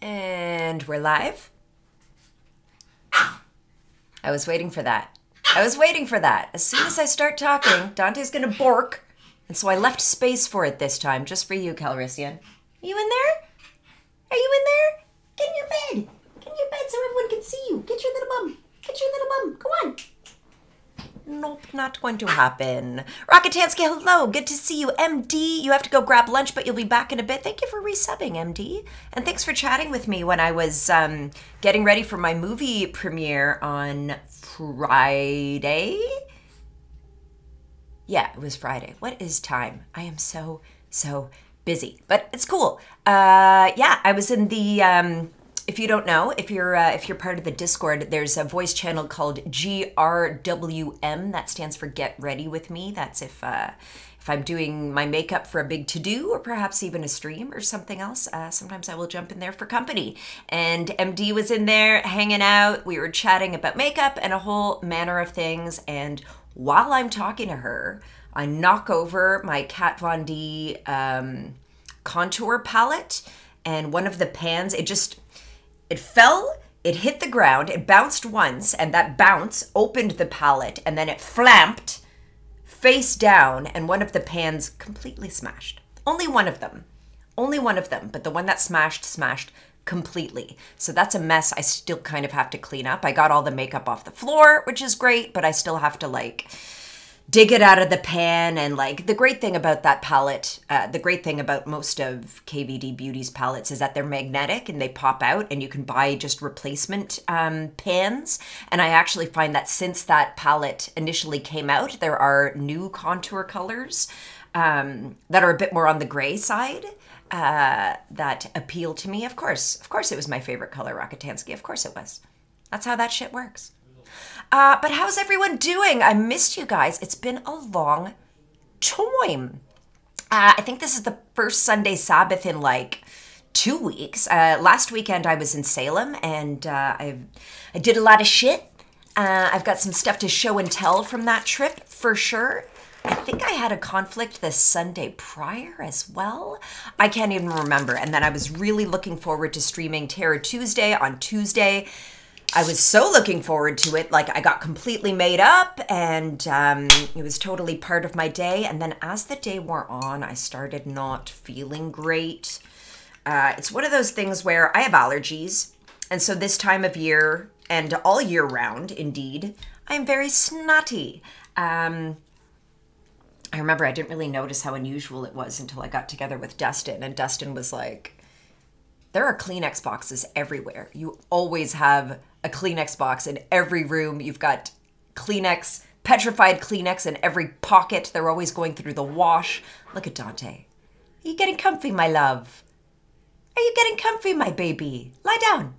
And we're live. I was waiting for that. I was waiting for that. As soon as I start talking, Dante's gonna bork. And so I left space for it this time, just for you, Calrissian. You in there? Are you in there? Get in your bed. Get in your bed so everyone can see you. Get your little bum. Get your little bum. Go on. Nope, not going to happen. Rockatansky, hello. Good to see you. MD, you have to go grab lunch, but you'll be back in a bit. Thank you for resubbing, MD. And thanks for chatting with me when I was um, getting ready for my movie premiere on Friday. Yeah, it was Friday. What is time? I am so, so busy, but it's cool. Uh, yeah, I was in the. Um, if you don't know, if you're uh, if you're part of the Discord, there's a voice channel called GRWM. That stands for Get Ready with Me. That's if uh, if I'm doing my makeup for a big to do, or perhaps even a stream or something else. Uh, sometimes I will jump in there for company. And MD was in there hanging out. We were chatting about makeup and a whole manner of things. And while I'm talking to her, I knock over my Kat Von D um, contour palette, and one of the pans it just it fell, it hit the ground, it bounced once, and that bounce opened the palette, and then it flamped face down, and one of the pans completely smashed. Only one of them. Only one of them, but the one that smashed, smashed completely. So that's a mess I still kind of have to clean up. I got all the makeup off the floor, which is great, but I still have to like dig it out of the pan and like the great thing about that palette uh, the great thing about most of kvd beauty's palettes is that they're magnetic and they pop out and you can buy just replacement um, pans. And i actually find that since that palette initially came out there are new contour colors um, that are a bit more on the gray side uh, that appeal to me. Of course of course it was my favorite color rockatansky of course it was. That's how that shit works uh, but how's everyone doing? I missed you guys. It's been a long time. Uh, I think this is the first Sunday Sabbath in like two weeks. Uh, last weekend I was in Salem and uh, I I did a lot of shit. Uh, I've got some stuff to show and tell from that trip for sure. I think I had a conflict the Sunday prior as well. I can't even remember. And then I was really looking forward to streaming Terror Tuesday on Tuesday. I was so looking forward to it. Like I got completely made up and um, it was totally part of my day. And then as the day wore on, I started not feeling great. Uh, it's one of those things where I have allergies. And so this time of year and all year round, indeed, I'm very snotty. Um, I remember I didn't really notice how unusual it was until I got together with Dustin. And Dustin was like, there are Kleenex boxes everywhere. You always have a Kleenex box in every room. You've got Kleenex, petrified Kleenex in every pocket. They're always going through the wash. Look at Dante. Are you getting comfy, my love? Are you getting comfy, my baby? Lie down.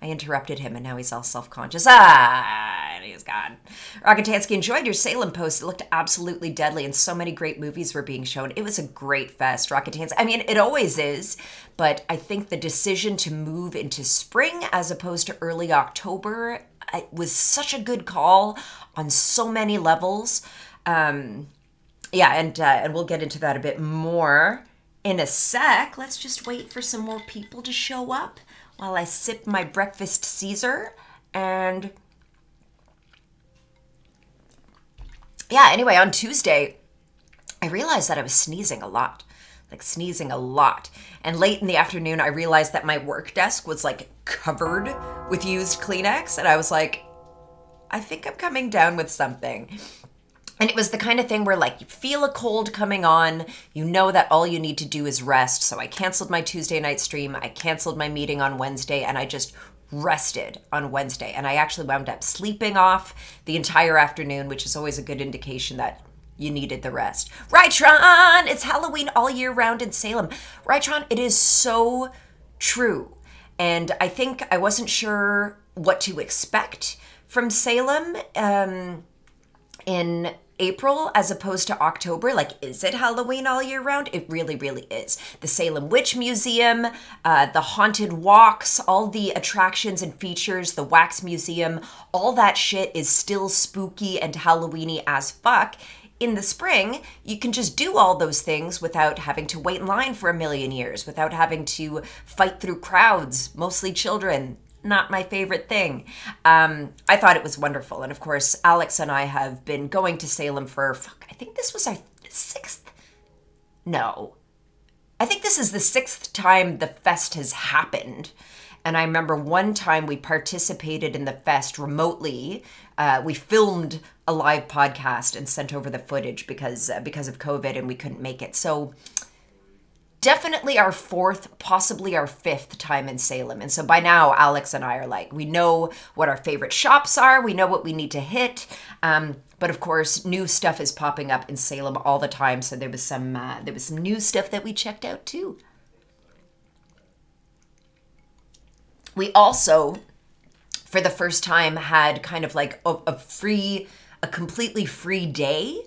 I interrupted him and now he's all self conscious. Ah, and he's gone. Rockatansky enjoyed your Salem post. It looked absolutely deadly and so many great movies were being shown. It was a great fest, Rocketansky. I mean, it always is, but I think the decision to move into spring as opposed to early October was such a good call on so many levels. Um, yeah, and uh, and we'll get into that a bit more in a sec. Let's just wait for some more people to show up while I sip my breakfast Caesar. And yeah, anyway, on Tuesday, I realized that I was sneezing a lot, like sneezing a lot. And late in the afternoon, I realized that my work desk was like covered with used Kleenex. And I was like, I think I'm coming down with something. And it was the kind of thing where, like, you feel a cold coming on, you know that all you need to do is rest. So I canceled my Tuesday night stream, I canceled my meeting on Wednesday, and I just rested on Wednesday. And I actually wound up sleeping off the entire afternoon, which is always a good indication that you needed the rest. Rytron, it's Halloween all year round in Salem. Rytron, it is so true. And I think I wasn't sure what to expect from Salem um, in April as opposed to October. Like, is it Halloween all year round? It really, really is. The Salem Witch Museum, uh, the haunted walks, all the attractions and features, the Wax Museum, all that shit is still spooky and Halloweeny as fuck in the spring, you can just do all those things without having to wait in line for a million years, without having to fight through crowds, mostly children. Not my favorite thing. Um, I thought it was wonderful. And of course, Alex and I have been going to Salem for, fuck, I think this was our sixth. No. I think this is the sixth time the fest has happened. And I remember one time we participated in the fest remotely. Uh, we filmed a live podcast and sent over the footage because uh, because of COVID and we couldn't make it. So definitely our fourth, possibly our fifth time in Salem. And so by now, Alex and I are like, we know what our favorite shops are, we know what we need to hit. Um, but of course, new stuff is popping up in Salem all the time. So there was some uh, there was some new stuff that we checked out too. We also, for the first time, had kind of like a, a free, a completely free day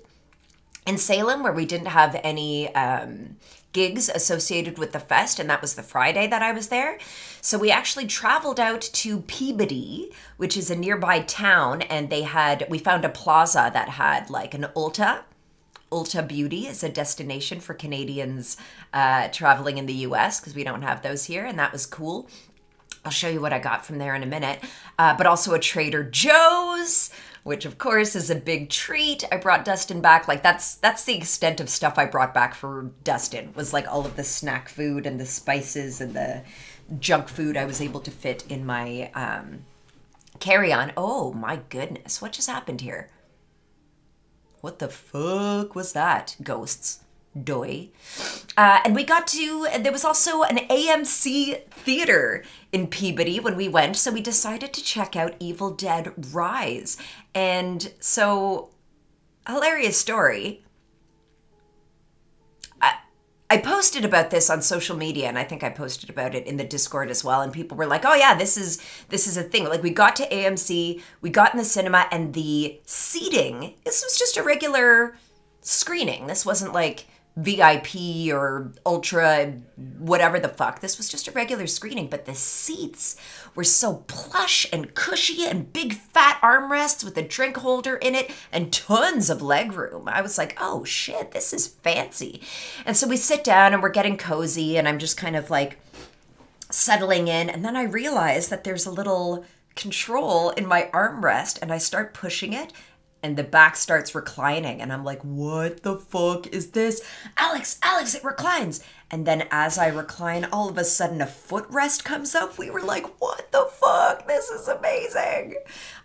in Salem where we didn't have any um, gigs associated with the fest, and that was the Friday that I was there. So we actually traveled out to Peabody, which is a nearby town, and they had, we found a plaza that had like an Ulta. Ulta Beauty is a destination for Canadians uh, traveling in the US because we don't have those here, and that was cool. I'll show you what I got from there in a minute. Uh, but also a Trader Joe's, which of course is a big treat. I brought Dustin back. Like that's that's the extent of stuff I brought back for Dustin. Was like all of the snack food and the spices and the junk food I was able to fit in my um, carry-on. Oh my goodness, what just happened here? What the fuck was that? Ghosts. Doi. Uh, and we got to, there was also an AMC theater in Peabody when we went, so we decided to check out Evil Dead Rise. And so, hilarious story. I, I posted about this on social media and I think I posted about it in the Discord as well and people were like, "Oh yeah, this is this is a thing." Like we got to AMC, we got in the cinema and the seating, this was just a regular screening. This wasn't like VIP or ultra whatever the fuck. This was just a regular screening, but the seats were so plush and cushy and big fat armrests with a drink holder in it and tons of leg room. I was like, oh shit, this is fancy. And so we sit down and we're getting cozy and I'm just kind of like settling in. And then I realize that there's a little control in my armrest and I start pushing it and the back starts reclining and i'm like what the fuck is this? Alex alex it reclines! And then as i recline all of a sudden a footrest comes up. We were like what the fuck? This is amazing!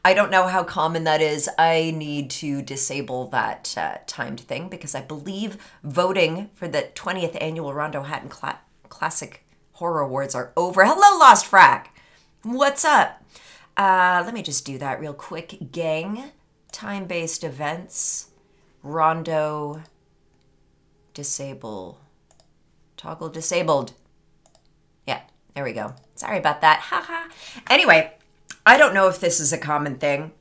I don't know how common that is. I need to disable that uh, timed thing because i believe voting for the 20th annual rondo hatton Cla- classic horror awards are over. Hello lost frack! What's up? Uh, let me just do that real quick gang time based events, Rondo, disable, toggle disabled. Yeah, there we go. Sorry about that. Haha. anyway, I don't know if this is a common thing,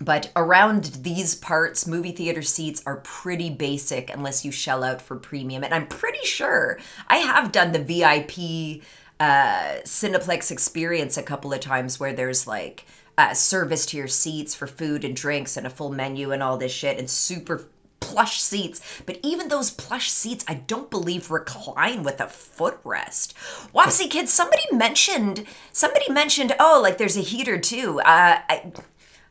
but around these parts, movie theater seats are pretty basic unless you shell out for premium. And I'm pretty sure I have done the VIP uh, Cineplex experience a couple of times where there's like uh, service to your seats for food and drinks and a full menu and all this shit and super plush seats. But even those plush seats, I don't believe recline with a footrest. Wapsie kids, somebody mentioned somebody mentioned oh like there's a heater too. Uh, I,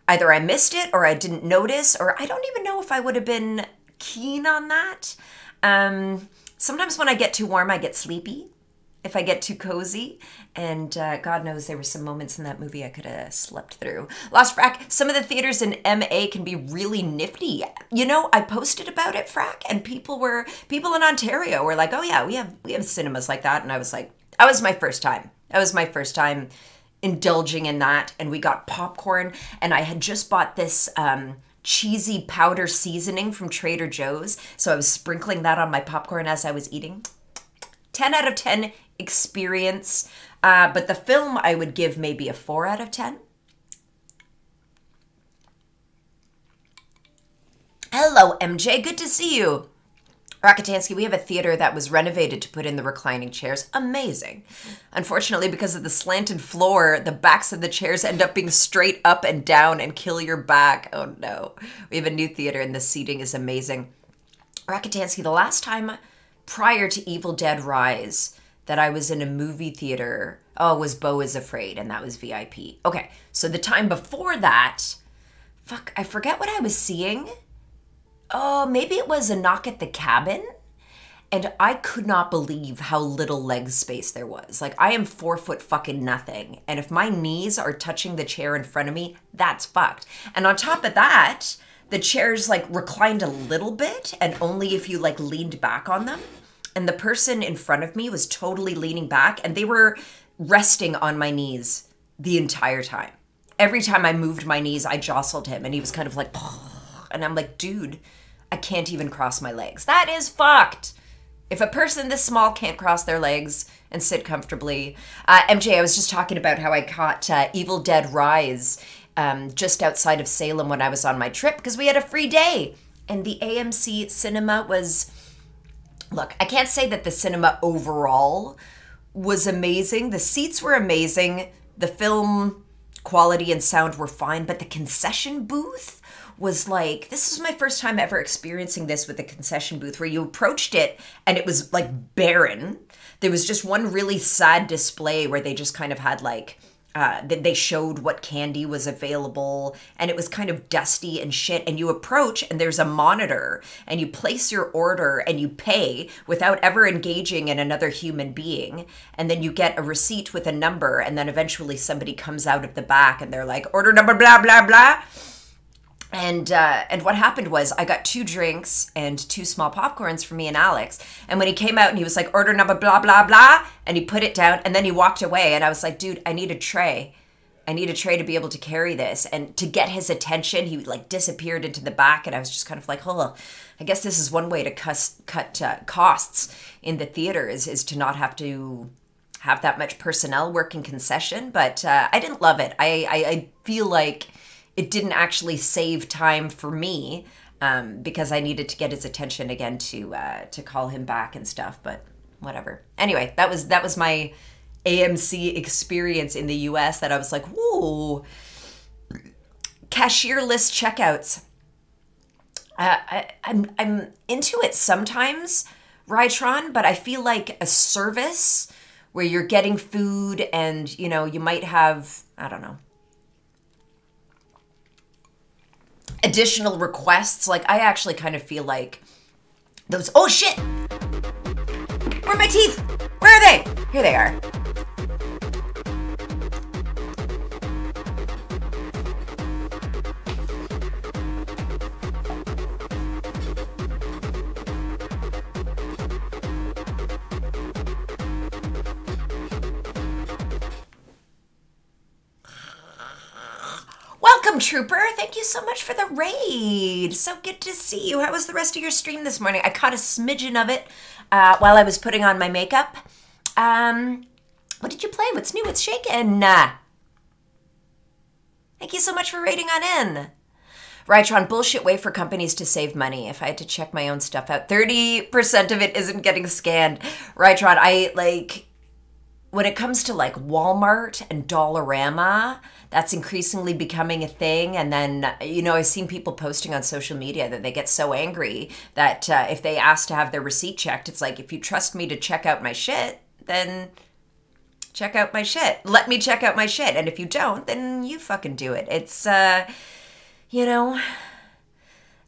either I missed it or I didn't notice or I don't even know if I would have been keen on that. Um, sometimes when I get too warm, I get sleepy if I get too cozy. And uh, God knows there were some moments in that movie I could have slept through. Lost Frack, some of the theaters in MA can be really nifty. You know, I posted about it, Frack, and people were people in Ontario were like, "Oh yeah, we have we have cinemas like that." And I was like, "That was my first time. That was my first time." indulging in that and we got popcorn and i had just bought this um, cheesy powder seasoning from trader joe's so i was sprinkling that on my popcorn as i was eating 10 out of 10 experience. Uh, but the film, I would give maybe a 4 out of 10. Hello, MJ. Good to see you. Rockatansky, we have a theater that was renovated to put in the reclining chairs. Amazing. Unfortunately, because of the slanted floor, the backs of the chairs end up being straight up and down and kill your back. Oh no. We have a new theater and the seating is amazing. Rockatansky, the last time prior to Evil Dead Rise that I was in a movie theater, oh, was Beau is Afraid, and that was VIP. Okay, so the time before that, fuck, I forget what I was seeing oh, maybe it was a knock at the cabin. And I could not believe how little leg space there was. Like, I am four foot fucking nothing. And if my knees are touching the chair in front of me, that's fucked. And on top of that, the chairs like reclined a little bit and only if you like leaned back on them. And the person in front of me was totally leaning back and they were resting on my knees the entire time. Every time I moved my knees, I jostled him and he was kind of like, and I'm like, dude, I can't even cross my legs. That is fucked. If a person this small can't cross their legs and sit comfortably, uh, MJ, I was just talking about how I caught uh, Evil Dead Rise um, just outside of Salem when I was on my trip because we had a free day. And the AMC cinema was, look, I can't say that the cinema overall was amazing. The seats were amazing. The film quality and sound were fine, but the concession booth was like this is my first time ever experiencing this with a concession booth where you approached it and it was like barren. There was just one really sad display where they just kind of had like uh, they showed what candy was available and it was kind of dusty and shit and you approach and there's a monitor and you place your order and you pay without ever engaging in another human being and then you get a receipt with a number and then eventually somebody comes out of the back and they're like order number blah blah blah and uh, and what happened was I got two drinks and two small popcorns for me and Alex. And when he came out and he was like, "Order number blah blah blah," and he put it down, and then he walked away, and I was like, "Dude, I need a tray. I need a tray to be able to carry this." And to get his attention, he like disappeared into the back, and I was just kind of like, "Oh, I guess this is one way to cut cut uh, costs in the theaters is to not have to." have that much personnel working concession but uh, i didn't love it I, I i feel like it didn't actually save time for me um, because I needed to get his attention again to uh, to call him back and stuff. But whatever. Anyway, that was that was my AMC experience in the U.S. That I was like, whoa, cashierless checkouts. Uh, I, I'm I'm into it sometimes, Rytron, but I feel like a service where you're getting food and you know you might have I don't know additional requests. Like, I actually kind of feel like those. Oh shit! Where are my teeth? Where are they? Here they are. Welcome, Trooper. Thank you so much for the raid. So good to see you. How was the rest of your stream this morning? I caught a smidgen of it uh, while I was putting on my makeup. Um, what did you play? What's new? What's shaking? Thank you so much for raiding on in. Rytron, bullshit way for companies to save money. If I had to check my own stuff out, 30% of it isn't getting scanned. Rytron, I like when it comes to like Walmart and Dollarama, that's increasingly becoming a thing. And then, you know, I've seen people posting on social media that they get so angry that uh, if they ask to have their receipt checked, it's like, if you trust me to check out my shit, then check out my shit. Let me check out my shit. And if you don't, then you fucking do it. It's, uh, you know,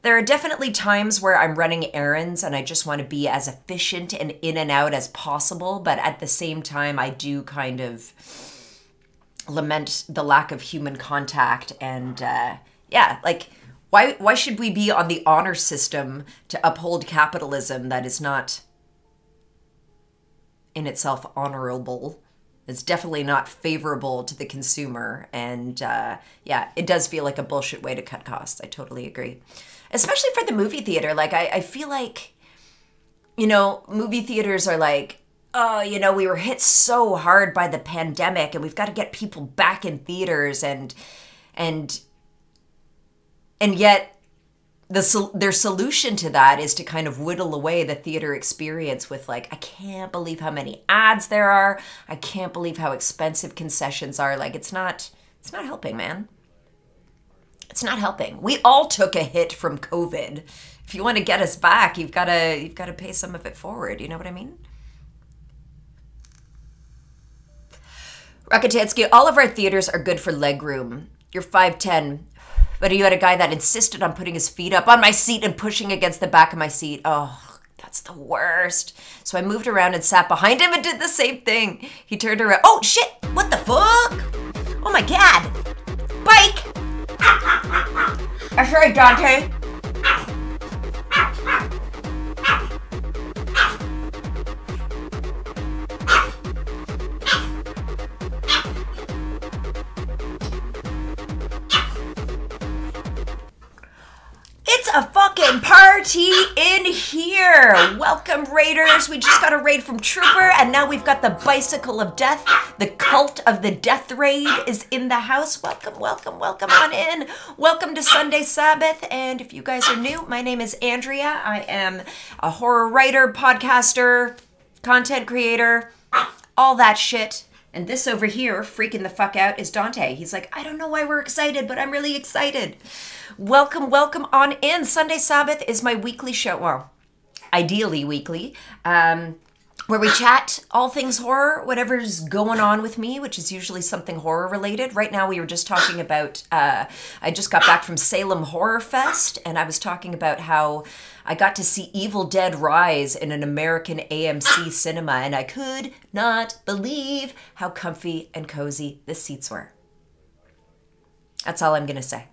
there are definitely times where I'm running errands and I just want to be as efficient and in and out as possible. But at the same time, I do kind of lament the lack of human contact and uh, yeah like why why should we be on the honor system to uphold capitalism that is not in itself honorable it's definitely not favorable to the consumer and uh, yeah it does feel like a bullshit way to cut costs i totally agree especially for the movie theater like i, I feel like you know movie theaters are like oh, you know, we were hit so hard by the pandemic and we've got to get people back in theaters and and and yet the their solution to that is to kind of whittle away the theater experience with like I can't believe how many ads there are. I can't believe how expensive concessions are. Like it's not it's not helping, man. It's not helping. We all took a hit from COVID. If you want to get us back, you've got to you've got to pay some of it forward. You know what I mean? Rockatansky, all of our theaters are good for leg room. You're 5'10, but you had a guy that insisted on putting his feet up on my seat and pushing against the back of my seat. Oh, that's the worst. So I moved around and sat behind him and did the same thing. He turned around. Oh, shit! What the fuck? Oh my god! Bike! That's right, Dante. It's a fucking party in here. Welcome, Raiders. We just got a raid from Trooper, and now we've got the Bicycle of Death. The cult of the Death Raid is in the house. Welcome, welcome, welcome on in. Welcome to Sunday Sabbath. And if you guys are new, my name is Andrea. I am a horror writer, podcaster, content creator, all that shit. And this over here, freaking the fuck out, is Dante. He's like, I don't know why we're excited, but I'm really excited. Welcome, welcome on in. Sunday Sabbath is my weekly show. Well, ideally weekly. Um, where we chat all things horror, whatever's going on with me, which is usually something horror related. Right now, we were just talking about, uh, I just got back from Salem Horror Fest, and I was talking about how I got to see Evil Dead Rise in an American AMC cinema, and I could not believe how comfy and cozy the seats were. That's all I'm going to say.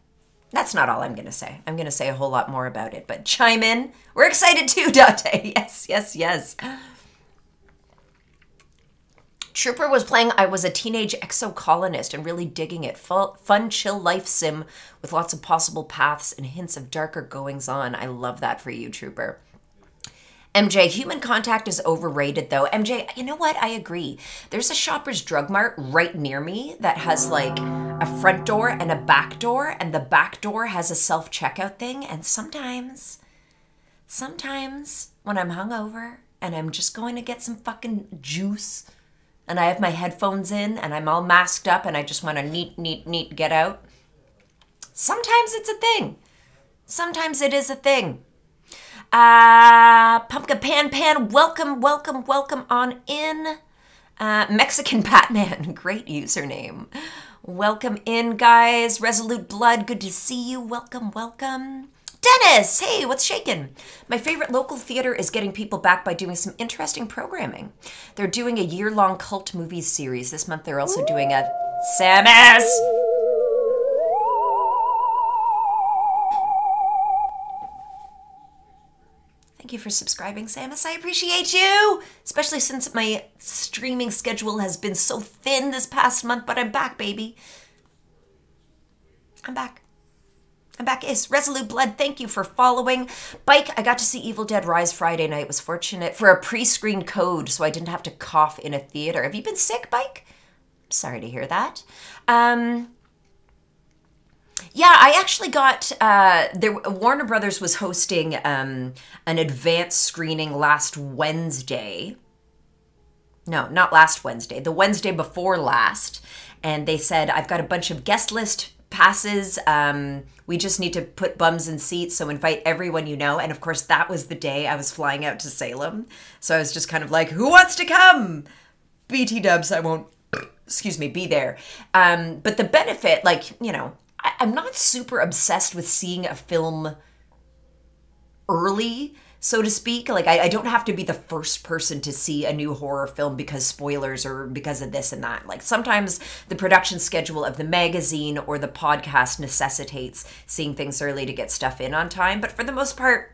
That's not all I'm going to say. I'm going to say a whole lot more about it, but chime in. We're excited too, Dante. Yes, yes, yes. Trooper was playing I was a teenage exocolonist and really digging it. Fun, chill life sim with lots of possible paths and hints of darker goings on. I love that for you, Trooper. MJ, human contact is overrated though. MJ, you know what? I agree. There's a Shoppers Drug Mart right near me that has like a front door and a back door, and the back door has a self checkout thing. And sometimes, sometimes when I'm hungover and I'm just going to get some fucking juice and I have my headphones in and I'm all masked up and I just want to neat, neat, neat get out. Sometimes it's a thing. Sometimes it is a thing. Uh, Pumpkin Pan Pan, welcome, welcome, welcome on in. Uh, Mexican Batman, great username. Welcome in, guys. Resolute Blood, good to see you. Welcome, welcome. Dennis, hey, what's shaking? My favorite local theater is getting people back by doing some interesting programming. They're doing a year long cult movies series. This month they're also doing a Samus! You for subscribing, Samus. I appreciate you! Especially since my streaming schedule has been so thin this past month, but I'm back, baby. I'm back. I'm back. Is Resolute Blood, thank you for following. Bike, I got to see Evil Dead Rise Friday night. Was fortunate for a pre-screen code, so I didn't have to cough in a theater. Have you been sick, Bike? Sorry to hear that. Um, yeah, I actually got uh, there. Warner Brothers was hosting um, an advanced screening last Wednesday. No, not last Wednesday. The Wednesday before last, and they said I've got a bunch of guest list passes. Um, we just need to put bums in seats, so invite everyone you know. And of course, that was the day I was flying out to Salem. So I was just kind of like, who wants to come? BT dubs, I won't, excuse me, be there. Um, but the benefit, like, you know, I, I'm not super obsessed with seeing a film early so to speak. Like, I, I, don't have to be the first person to see a new horror film because spoilers or because of this and that. Like, sometimes the production schedule of the magazine or the podcast necessitates seeing things early to get stuff in on time. But for the most part,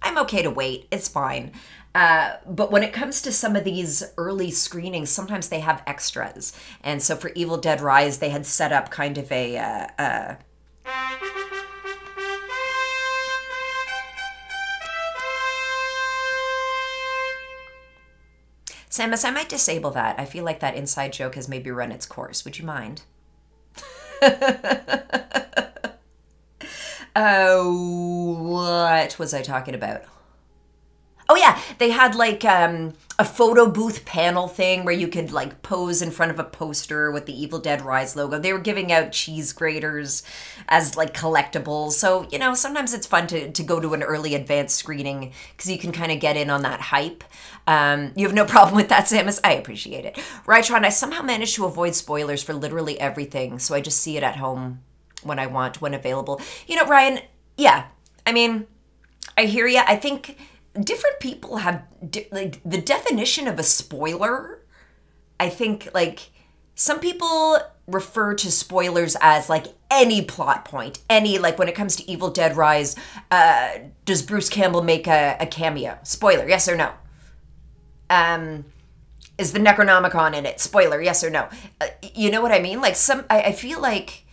I'm okay to wait. It's fine. Uh, but when it comes to some of these early screenings, sometimes they have extras. And so for Evil Dead Rise, they had set up kind of a. Uh, uh, Samus, I might disable that. I feel like that inside joke has maybe run its course. Would you mind? Oh, what was I talking about? Oh yeah, they had like um, a photo booth panel thing where you could like pose in front of a poster with the Evil Dead Rise logo. They were giving out cheese graters as like collectibles. So, you know, sometimes it's fun to, to go to an early advanced screening because you can kind of get in on that hype. Um, you have no problem with that, Samus? I appreciate it. Rytron, I somehow managed to avoid spoilers for literally everything, so I just see it at home when I want, when available. You know, Ryan, yeah, I mean, I hear you. I think different people have like the definition of a spoiler i think like some people refer to spoilers as like any plot point any like when it comes to evil dead rise uh does bruce campbell make a, a cameo? Spoiler yes or no? Um is the necronomicon in it? Spoiler yes or no? Uh, you know what i mean? Like some I, I feel like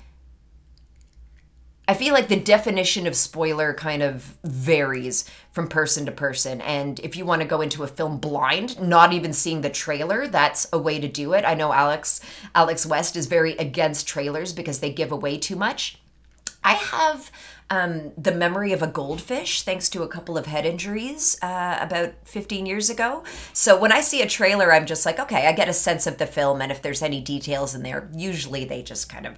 I feel like the definition of spoiler kind of varies from person to person. And if you want to go into a film blind, not even seeing the trailer, that's a way to do it. I know Alex Alex West is very against trailers because they give away too much. I have um, the memory of a goldfish thanks to a couple of head injuries uh, about 15 years ago. So when I see a trailer, I'm just like, okay, I get a sense of the film. And if there's any details in there, usually they just kind of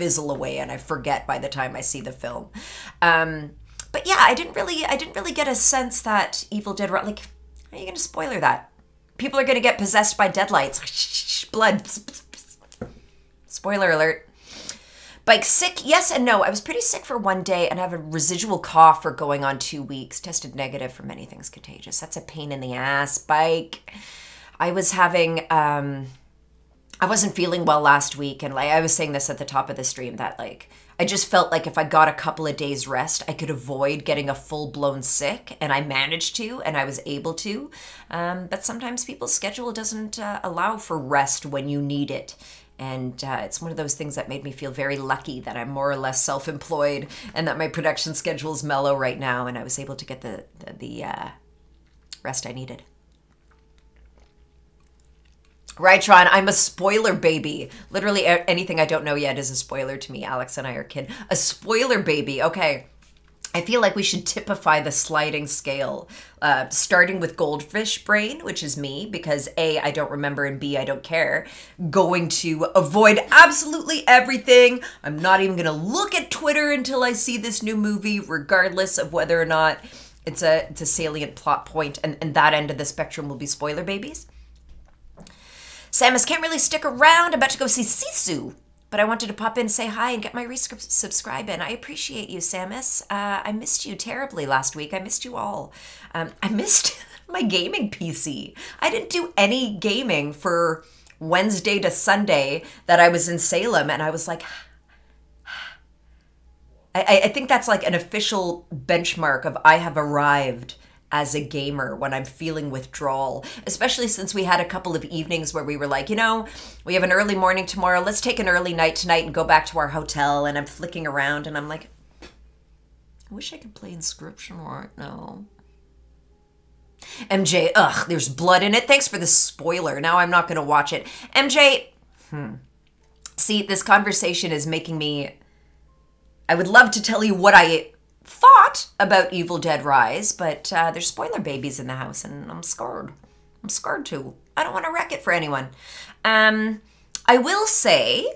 fizzle away and I forget by the time I see the film. Um, but yeah, I didn't really, I didn't really get a sense that Evil Dead, like, how are you going to spoiler that? People are going to get possessed by Deadites, blood. Spoiler alert. Like sick, yes and no. I was pretty sick for one day and I have a residual cough for going on two weeks. Tested negative for many things contagious. That's a pain in the ass. Bike. I was having um I wasn't feeling well last week and like I was saying this at the top of the stream that like I just felt like if I got a couple of days rest, I could avoid getting a full blown sick, and I managed to, and I was able to. Um, but sometimes people's schedule doesn't uh, allow for rest when you need it. And uh, it's one of those things that made me feel very lucky that I'm more or less self employed and that my production schedule is mellow right now, and I was able to get the, the, the uh, rest I needed. Rytron, I'm a spoiler baby. Literally anything I don't know yet is a spoiler to me. Alex and I are kid. A spoiler baby. Okay. I feel like we should typify the sliding scale, uh, starting with goldfish brain, which is me, because A, I don't remember, and B, I don't care. Going to avoid absolutely everything. I'm not even going to look at Twitter until I see this new movie, regardless of whether or not it's a, it's a salient plot point, and, and that end of the spectrum will be spoiler babies. Samus can't really stick around. I'm about to go see Sisu. But I wanted to pop in, say hi, and get my resubscribe in. I appreciate you, Samus. Uh, I missed you terribly last week. I missed you all. Um, I missed my gaming PC. I didn't do any gaming for Wednesday to Sunday that I was in Salem, and I was like, I, I think that's like an official benchmark of I have arrived as a gamer when I'm feeling withdrawal, especially since we had a couple of evenings where we were like, you know, we have an early morning tomorrow. Let's take an early night tonight and go back to our hotel. And I'm flicking around and I'm like, I wish I could play Inscryption right now. MJ, ugh, there's blood in it. Thanks for the spoiler. Now I'm not going to watch it. MJ, hmm. See, this conversation is making me. I would love to tell you what I thought about Evil Dead Rise, but uh, there's spoiler babies in the house, and I'm scared. I'm scared too. I don't want to wreck it for anyone. Um, I will say,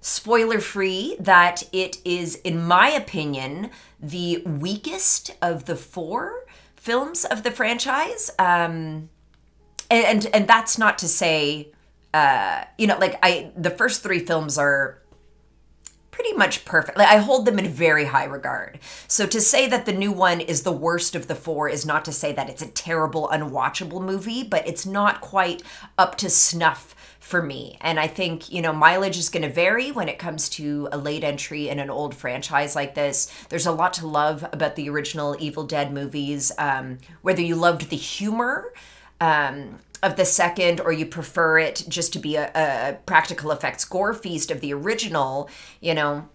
spoiler free, that it is, in my opinion, the weakest of the four films of the franchise. Um, and, and that's not to say, uh, you know, like I the first three films are pretty much perfect. Like, I hold them in very high regard. So to say that the new one is the worst of the four is not to say that it's a terrible, unwatchable movie, but it's not quite up to snuff for me. And I think, you know, mileage is going to vary when it comes to a late entry in an old franchise like this. There's a lot to love about the original Evil Dead movies, um, whether you loved the humor. Um, of the second or you prefer it just to be a, a practical effects gore feast of the original you know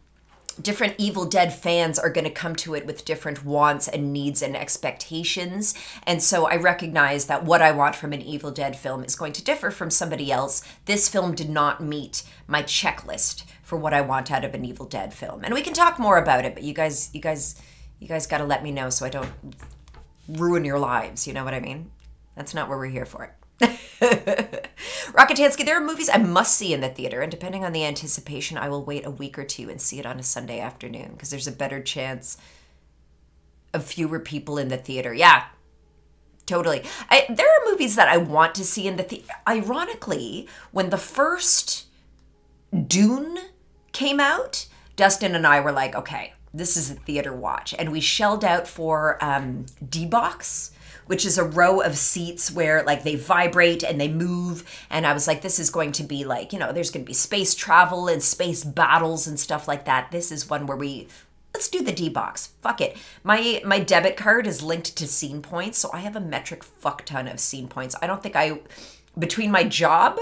different Evil Dead fans are going to come to it with different wants and needs and expectations. And so I recognize that what I want from an Evil Dead film is going to differ from somebody else. This film did not meet my checklist for what I want out of an Evil Dead film. And we can talk more about it, but you guys you guys you guys got to let me know so I don't ruin your lives, you know what I mean? That's not what we're here for. Rockatansky, there are movies I must see in the theater, and depending on the anticipation, I will wait a week or two and see it on a Sunday afternoon because there's a better chance of fewer people in the theater. Yeah, totally. I, there are movies that I want to see in the theater. Ironically, when the first Dune came out, Dustin and I were like, okay, this is a theater watch. And we shelled out for um, D Box which is a row of seats where like they vibrate and they move. And I was like, this is going to be like, you know, there's going to be space travel and space battles and stuff like that. This is one where we let's do the D box. Fuck it. My my debit card is linked to scene points, so I have a metric fuck ton of scene points. I don't think I between my job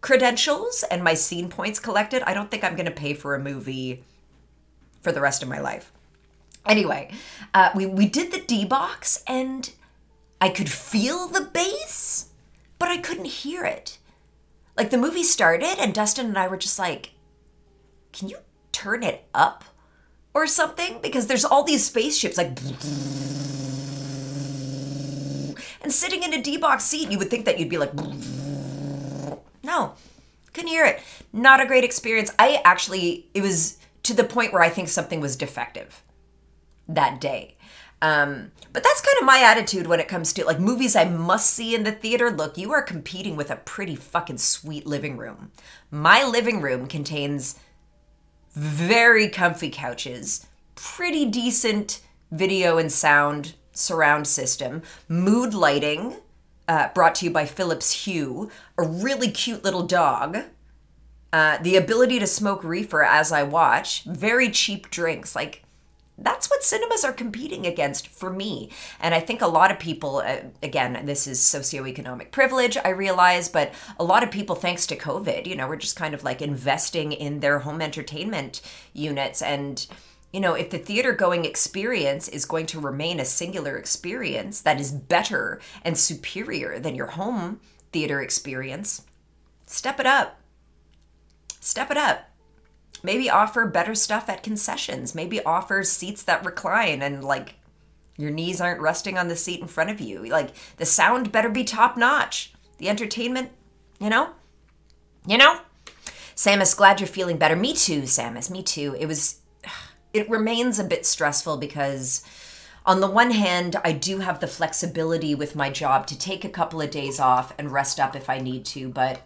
credentials and my scene points collected, I don't think I'm going to pay for a movie for the rest of my life. Anyway, uh, we we did the D box and I could feel the bass, but I couldn't hear it. Like the movie started, and Dustin and I were just like, can you turn it up or something? Because there's all these spaceships like. And sitting in a D box seat, you would think that you'd be like. No, couldn't hear it. Not a great experience. I actually, it was to the point where I think something was defective that day. Um, but that's kind of my attitude when it comes to like movies I must see in the theater. Look, you are competing with a pretty fucking sweet living room. My living room contains very comfy couches, pretty decent video and sound surround system, mood lighting, uh, brought to you by Philips Hue, a really cute little dog. Uh, the ability to smoke reefer as I watch, very cheap drinks. Like, that's what cinemas are competing against for me. And I think a lot of people, uh, again, this is socioeconomic privilege, I realize, but a lot of people, thanks to COVID, you know, we're just kind of like investing in their home entertainment units. And, you know, if the theater going experience is going to remain a singular experience that is better and superior than your home theater experience, step it up. Step it up maybe offer better stuff at concessions maybe offer seats that recline and like your knees aren't resting on the seat in front of you. Like the sound better be top notch the entertainment you know? You know? Samus glad you're feeling better. Me too samus me too. It was it remains a bit stressful because on the one hand i do have the flexibility with my job to take a couple of days off and rest up if i need to but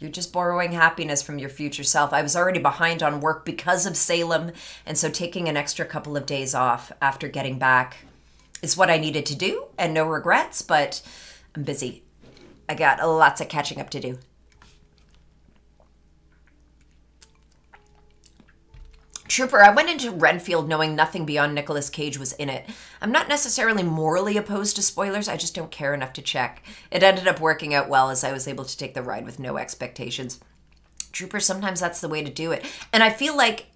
you're just borrowing happiness from your future self. I was already behind on work because of Salem, and so taking an extra couple of days off after getting back is what I needed to do, and no regrets, but I'm busy. I got lots of catching up to do. Trooper, I went into Renfield knowing nothing beyond Nicolas Cage was in it. I'm not necessarily morally opposed to spoilers, I just don't care enough to check. It ended up working out well as I was able to take the ride with no expectations. Trooper, sometimes that's the way to do it. And I feel like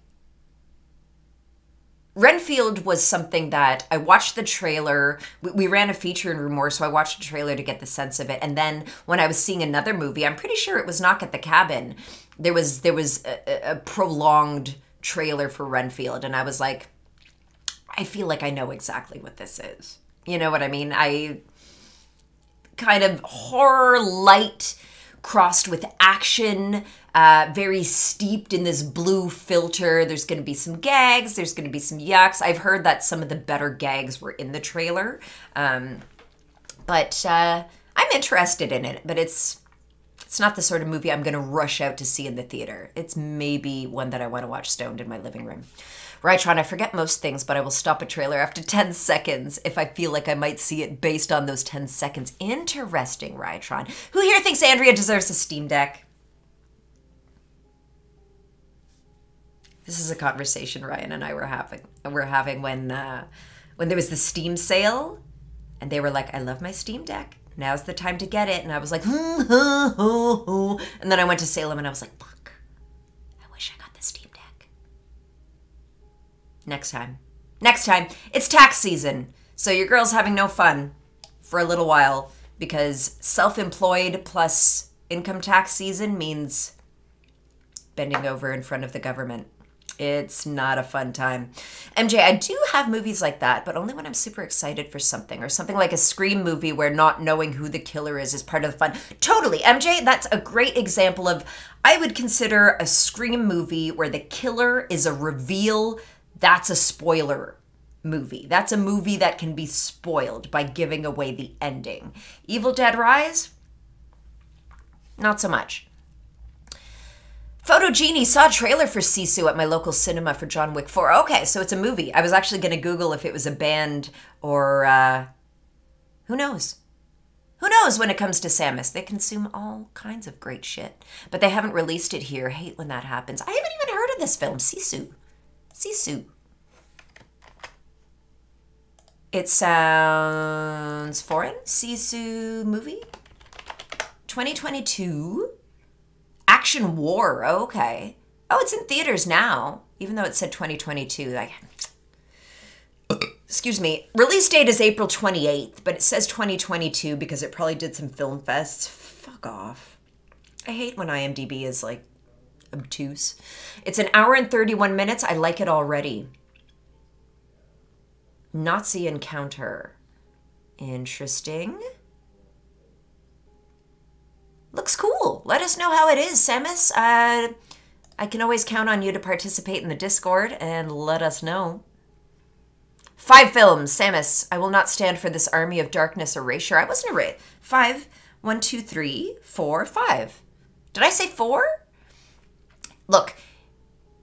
Renfield was something that I watched the trailer. We, we, ran a feature in Rue Morgue, so I watched the trailer to get the sense of it. And then when I was seeing another movie, I'm pretty sure it was Knock at the Cabin. There was there was a, a prolonged trailer for Renfield, and I was like, I feel like I know exactly what this is. You know what I mean? I kind of horror light crossed with action, uh, very steeped in this blue filter. There's going to be some gags, there's going to be some yucks. I've heard that some of the better gags were in the trailer. Um, but uh, I'm interested in it, but it's it's not the sort of movie I'm going to rush out to see in the theater. It's maybe one that I want to watch stoned in my living room. Rytron, I forget most things, but I will stop a trailer after 10 seconds if I feel like I might see it based on those 10 seconds. Interesting, Rytron. Who here thinks Andrea deserves a Steam Deck? This is a conversation Ryan and I were having. We're having when uh, when there was the Steam sale, and they were like, "I love my Steam Deck," now's the time to get it. And I was like, hmm, and then I went to Salem and I was like, fuck, I wish I got the Steam Deck. Next time. Next time. It's tax season, so your girl's having no fun for a little while because self employed plus income tax season means bending over in front of the government. It's not a fun time. MJ, I do have movies like that, but only when I'm super excited for something or something like a Scream movie where not knowing who the killer is is part of the fun. Totally. MJ, that's a great example of I would consider a Scream movie where the killer is a reveal. That's a spoiler movie. That's a movie that can be spoiled by giving away the ending. Evil Dead Rise? Not so much. Photo Genie saw a trailer for Sisu at my local cinema for John Wick 4. Okay, so it's a movie. I was actually going to Google if it was a band or uh, who knows. Who knows when it comes to Samus? They consume all kinds of great shit. But they haven't released it here. I hate when that happens. I haven't even heard of this film, Sisu. Sisu. It sounds foreign. Sisu movie? 2022? Action War. Okay. Oh, it's in theaters now, even though it said 2022. Like, excuse me. Release date is April 28th, but it says 2022 because it probably did some film fests. Fuck off. I hate when IMDb is like obtuse. It's an hour and 31 minutes. I like it already. Nazi encounter. Interesting. Looks cool. Let us know how it is, Samus. Uh, I can always count on you to participate in the Discord and let us know. Five films, Samus. I will not stand for this army of darkness erasure. I wasn't erased. Five. One, two, three, four, five. Did I say four? Look,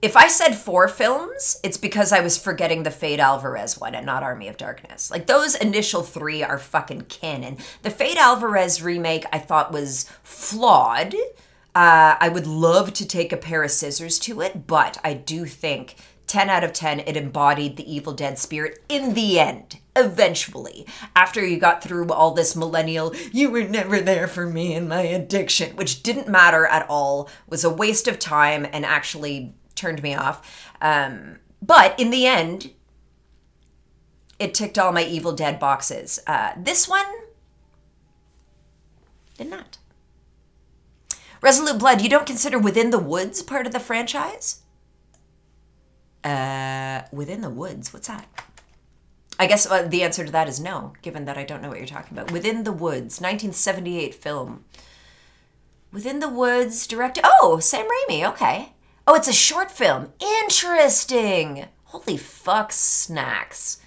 if I said four films, it's because I was forgetting the Fede Alvarez one and not Army of Darkness. Like those initial three are fucking canon. The Fede Alvarez remake I thought was flawed. Uh, I would love to take a pair of scissors to it, but I do think 10 out of 10 it embodied the Evil Dead spirit in the end. Eventually, after you got through all this millennial, you were never there for me and my addiction, which didn't matter at all, was a waste of time, and actually turned me off. Um, but in the end, it ticked all my Evil Dead boxes. Uh, this one did not. Resolute Blood, you don't consider Within the Woods part of the franchise? Uh, Within the Woods, what's that? I guess uh, the answer to that is no, given that I don't know what you're talking about. Within the Woods, 1978 film. Within the Woods, directed. Oh, Sam Raimi, okay. Oh, it's a short film. Interesting. Holy fuck, snacks.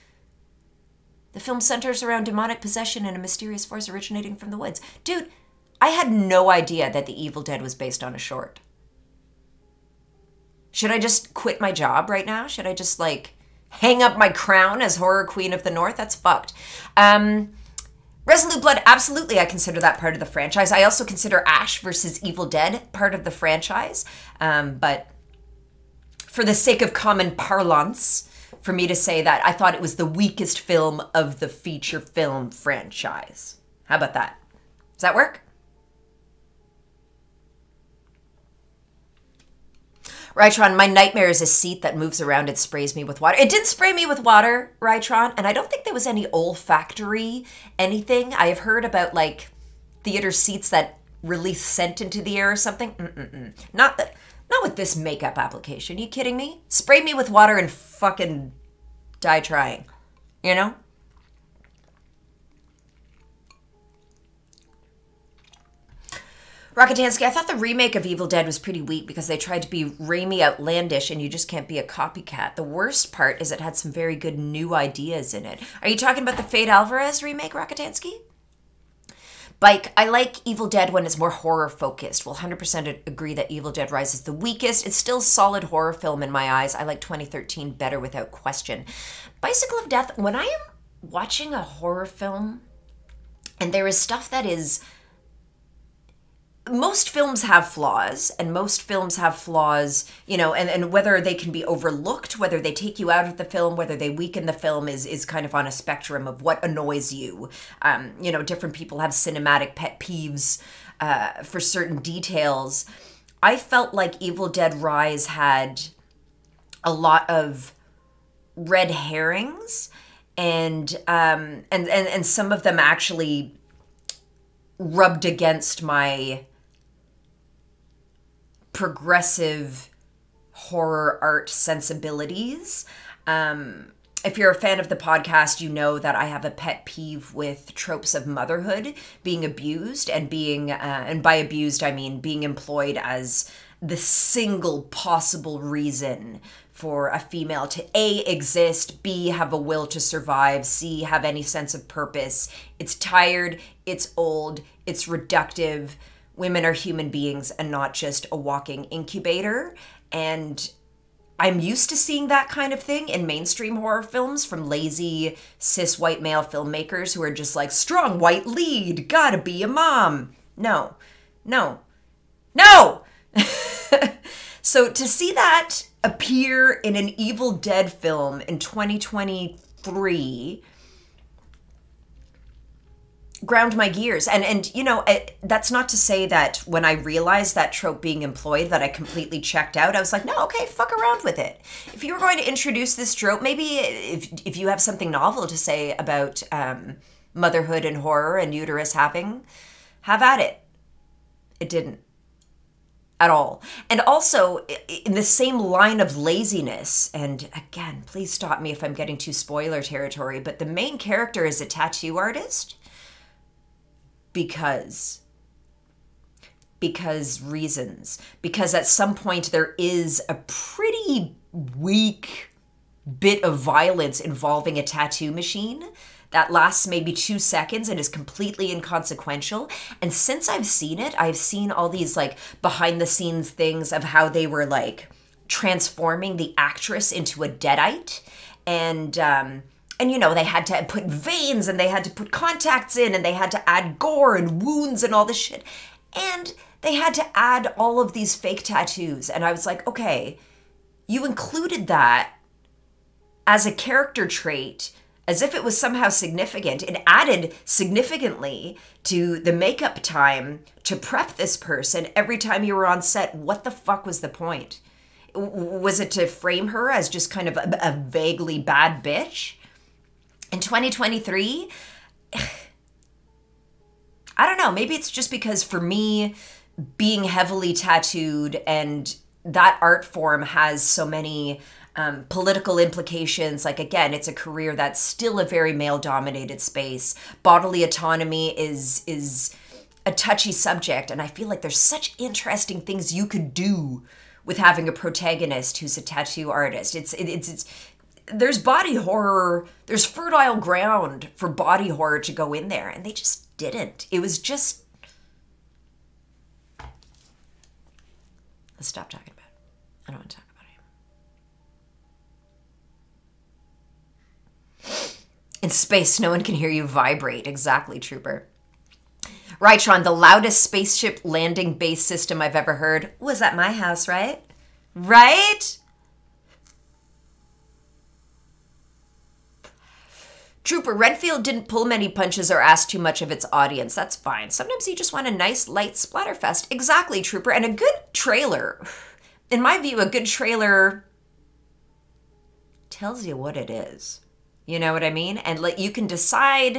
The film centers around demonic possession and a mysterious force originating from the woods. Dude, I had no idea that The Evil Dead was based on a short. Should I just quit my job right now? Should I just like hang up my crown as horror queen of the north? That's fucked. Um, Resolute Blood, absolutely, I consider that part of the franchise. I also consider Ash versus Evil Dead part of the franchise. Um, but for the sake of common parlance, for me to say that, I thought it was the weakest film of the feature film franchise. How about that? Does that work? Rytron, my nightmare is a seat that moves around and sprays me with water. It didn't spray me with water, Rytron, and I don't think there was any olfactory anything. I have heard about like theater seats that release scent into the air or something. Mm-mm-mm. Not that, not with this makeup application. you kidding me? Spray me with water and fucking die trying. You know? Rockatansky, I thought the remake of Evil Dead was pretty weak because they tried to be Raimi outlandish and you just can't be a copycat. The worst part is it had some very good new ideas in it. Are you talking about the Fede Alvarez remake, Rockatansky? Bike, I like Evil Dead when it's more horror focused. Will 100% agree that Evil Dead Rise is the weakest. It's still solid horror film in my eyes. I like 2013 better without question. Bicycle of Death, when I am watching a horror film and there is stuff that is most films have flaws and most films have flaws you know and, and whether they can be overlooked whether they take you out of the film whether they weaken the film is is kind of on a spectrum of what annoys you. Um, you know different people have cinematic pet peeves uh, for certain details. I felt like evil dead rise had a lot of red herrings and um and and, and some of them actually rubbed against my progressive horror art sensibilities um if you're a fan of the podcast, you know that I have a pet peeve with tropes of motherhood being abused and being, uh, and by abused, I mean being employed as the single possible reason for a female to A, exist, B, have a will to survive, C, have any sense of purpose. It's tired, it's old, it's reductive. Women are human beings and not just a walking incubator. And I'm used to seeing that kind of thing in mainstream horror films from lazy cis white male filmmakers who are just like, strong white lead, gotta be a mom. No, no, no! so to see that appear in an Evil Dead film in 2023 ground my gears. And and you know that's not to say that when i realized that trope being employed that i completely checked out. I was like no okay fuck around with it. If you were going to introduce this trope maybe if if you have something novel to say about um, motherhood and horror and uterus having have at it. It didn't. At all. And also, in the same line of laziness, and again, please stop me if I'm getting too spoiler territory, but the main character is a tattoo artist because because reasons because at some point there is a pretty weak bit of violence involving a tattoo machine that lasts maybe two seconds and is completely inconsequential. And since I've seen it, I've seen all these like behind the scenes things of how they were like transforming the actress into a deadite. And, um, and you know they had to put veins and they had to put contacts in and they had to add gore and wounds and all this shit. And they had to add all of these fake tattoos. And i was like okay you included that as a character trait as if it was somehow significant it added significantly to the makeup time to prep this person every time you were on set. What the fuck was the point? Was it to frame her as just kind of a, a vaguely bad bitch in 2023 I don't know, maybe it's just because for me being heavily tattooed and that art form has so many um, political implications. Like, again, it's a career that's still a very male dominated space. Bodily autonomy is, is a touchy subject. And I feel like there's such interesting things you could do with having a protagonist who's a tattoo artist. It's, it, it's, it's, there's body horror, there's fertile ground for body horror to go in there, and they just didn't. It was just. Let's stop talking about it. I don't want to talk about it. In space, no one can hear you vibrate. Exactly, Trooper. Rytron, the loudest spaceship landing base system I've ever heard was at my house, right? Right? Trooper Redfield didn't pull many punches or ask too much of its audience. That's fine. Sometimes you just want a nice, light splatterfest. Exactly, Trooper. And a good trailer. In my view, a good trailer tells you what it is. You know what I mean? And like you can decide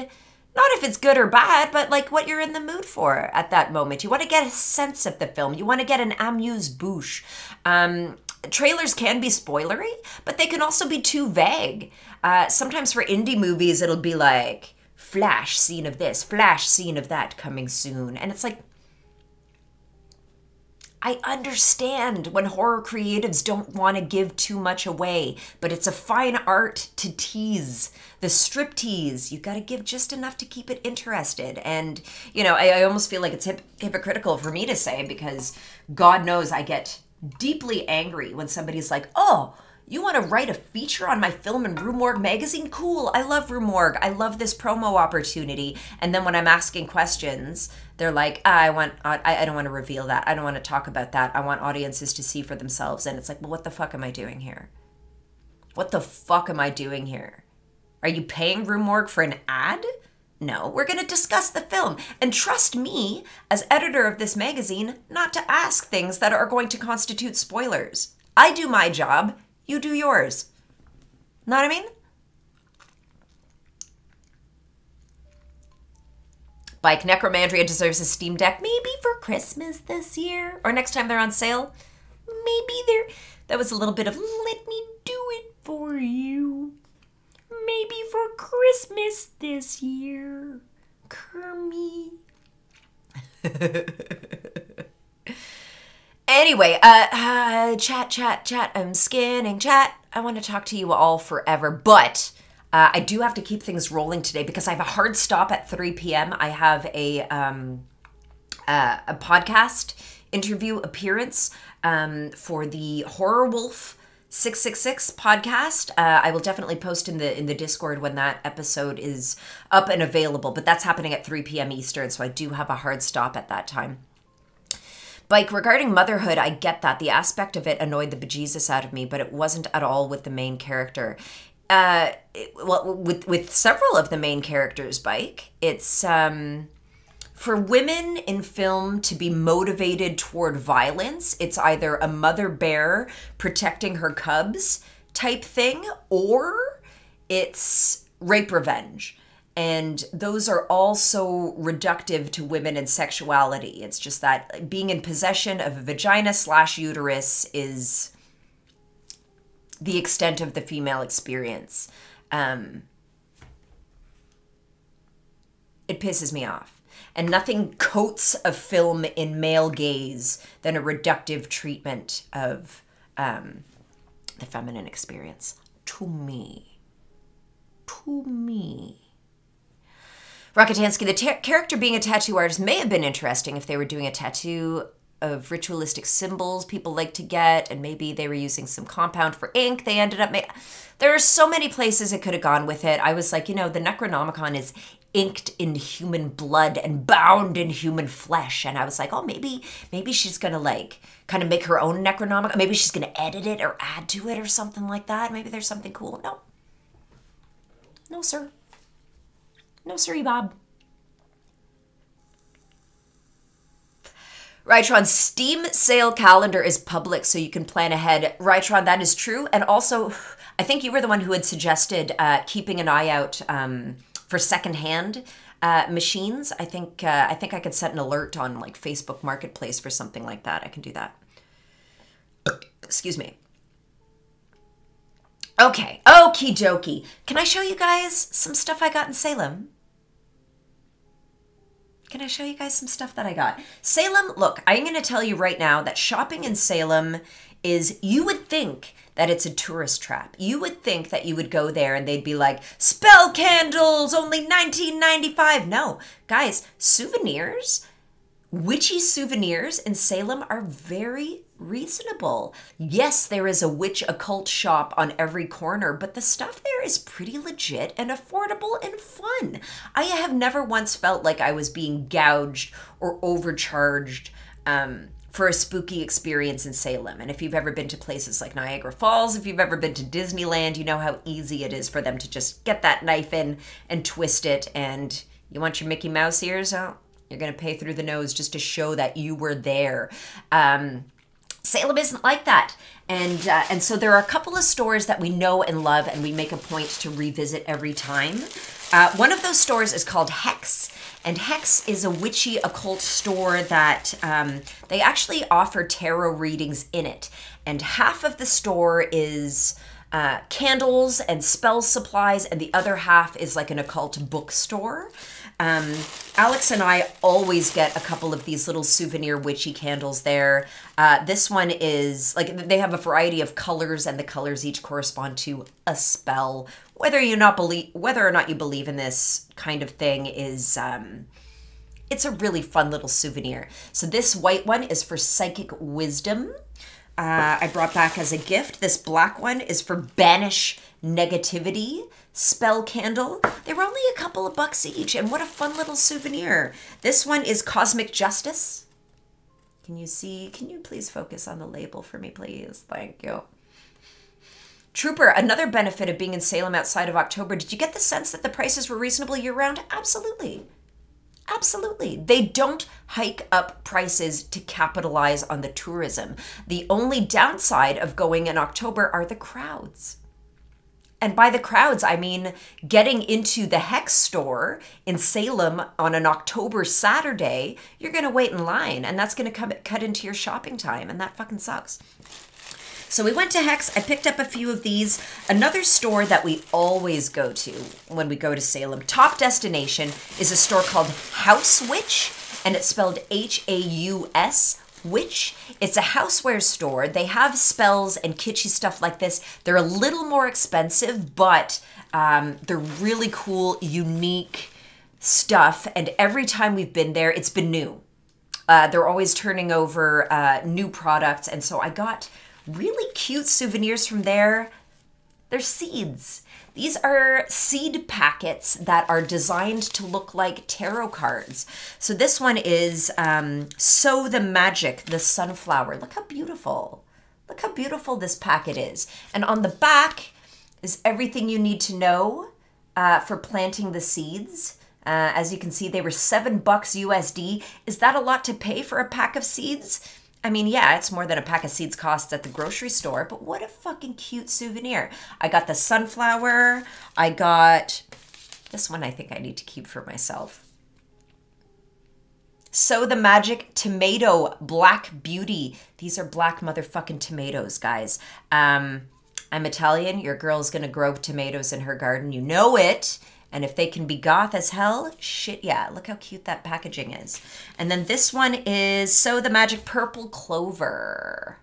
not if it's good or bad, but like what you're in the mood for at that moment. You want to get a sense of the film. You want to get an amuse bouche. Um, trailers can be spoilery, but they can also be too vague. Uh, sometimes for indie movies, it'll be like, flash scene of this, flash scene of that coming soon. And it's like, I understand when horror creatives don't want to give too much away, but it's a fine art to tease. The strip tease, you got to give just enough to keep it interested. And, you know, I, I almost feel like it's hip- hypocritical for me to say because God knows I get deeply angry when somebody's like, oh, you want to write a feature on my film in Rue Morgue magazine? Cool. I love Rue Morgue. I love this promo opportunity. And then when I'm asking questions, they're like, ah, I want, I, I don't want to reveal that. I don't want to talk about that. I want audiences to see for themselves. And it's like, well, what the fuck am I doing here? What the fuck am I doing here? Are you paying Rue Morgue for an ad? No, we're going to discuss the film. And trust me, as editor of this magazine, not to ask things that are going to constitute spoilers. I do my job, you do yours. Know what I mean? Bike Necromandrea deserves a Steam Deck maybe for Christmas this year or next time they're on sale. Maybe they're. That was a little bit of let me do it for you. Maybe for Christmas this year. Kermie. anyway, uh, uh, chat, chat, chat. I'm scanning chat. I want to talk to you all forever, but uh, I do have to keep things rolling today because I have a hard stop at 3 p.m. I have a um, uh, a podcast interview appearance um, for the Horror Wolf 666 podcast. Uh, I will definitely post in the in the Discord when that episode is up and available. But that's happening at 3 p.m. Eastern, so I do have a hard stop at that time. Like regarding motherhood, I get that the aspect of it annoyed the bejesus out of me, but it wasn't at all with the main character. Uh, it, well, with with several of the main characters, bike. It's um for women in film to be motivated toward violence, it's either a mother bear protecting her cubs type thing, or it's rape revenge. And those are all so reductive to women and sexuality. It's just that being in possession of a vagina slash uterus is the extent of the female experience. Um, it pisses me off and nothing coats a film in male gaze than a reductive treatment of um, the feminine experience. To me. To me. Rockatansky, the character being a tattoo artist may have been interesting if they were doing a tattoo of ritualistic symbols people like to get, and maybe they were using some compound for ink. They ended up. Ma- there are so many places it could have gone with it. I was like, you know, the Necronomicon is inked in human blood and bound in human flesh. And I was like, oh, maybe, maybe she's gonna like kind of make her own Necronomicon. Maybe she's gonna edit it or add to it or something like that. Maybe there's something cool. No. No, sir. No, sir, Bob. Rytron Steam sale calendar is public so you can plan ahead. Rytron, that is true. And also, I think you were the one who had suggested uh, keeping an eye out um, for secondhand uh, machines. I think uh, I think I could set an alert on like Facebook Marketplace for something like that. I can do that. Excuse me. Okay, okie dokie. Can I show you guys some stuff I got in Salem? Can I show you guys some stuff that I got? Salem, look, I'm going to tell you right now that shopping in Salem is, you would think that it's a tourist trap. You would think that you would go there and they'd be like, spell candles, only 19.95. No, guys, souvenirs, witchy souvenirs in Salem are very reasonable. Yes, there is a witch occult shop on every corner, but the stuff there is pretty legit and affordable and fun. I have never once felt like I was being gouged or overcharged. Um, for a spooky experience in Salem. And if you've ever been to places like Niagara Falls, if you've ever been to Disneyland, you know how easy it is for them to just get that knife in and twist it. And you want your Mickey Mouse ears? out? you're going to pay through the nose just to show that you were there. Um, Salem isn't like that. And uh, and so there are a couple of stores that we know and love, and we make a point to revisit every time. Uh, one of those stores is called Hex, and Hex is a witchy occult store that um, they actually offer tarot readings in it. And half of the store is uh, candles and spell supplies, and the other half is like an occult bookstore. Um, Alex and I always get a couple of these little souvenir witchy candles there. Uh, this one is like they have a variety of colors, and the colors each correspond to a spell whether you not believe whether or not you believe in this kind of thing is um, it's a really fun little souvenir. So this white one is for psychic wisdom. Uh, I brought back as a gift. This black one is for banish negativity spell candle. They were only a couple of bucks each, and what a fun little souvenir. This one is cosmic justice. Can you see? Can you please focus on the label for me, please? Thank you. Trooper, another benefit of being in Salem outside of October, did you get the sense that the prices were reasonable year round? Absolutely. Absolutely. They don't hike up prices to capitalize on the tourism. The only downside of going in October are the crowds. And by the crowds, I mean getting into the Hex store in Salem on an October Saturday, you're going to wait in line and that's going to come cut into your shopping time and that fucking sucks. So we went to Hex. I picked up a few of these. Another store that we always go to when we go to Salem, top destination, is a store called Haus Witch, and it's spelled H A U S Witch. It's a houseware store. They have spells and kitschy stuff like this. They're a little more expensive, but um, they're really cool, unique stuff. And every time we've been there, it's been new. Uh, they're always turning over uh, new products. And so I got really cute souvenirs from there. They're seeds. These are seed packets that are designed to look like tarot cards. So this one is um, Sow the Magic, the Sunflower. Look how beautiful. Look how beautiful this packet is. And on the back is everything you need to know uh, for planting the seeds. Uh, as you can see, they were seven bucks USD. Is that a lot to pay for a pack of seeds? I mean, yeah, it's more than a pack of seeds costs at the grocery store, but what a fucking cute souvenir. I got the sunflower. I got this one I think I need to keep for myself. Sow the Magic Tomato Black Beauty. These are black motherfucking tomatoes, guys. Um, I'm Italian. Your girl's gonna grow tomatoes in her garden. You know it. And if they can be goth as hell, shit yeah. Look how cute that packaging is. And then this one is Sow the Magic Purple Clover.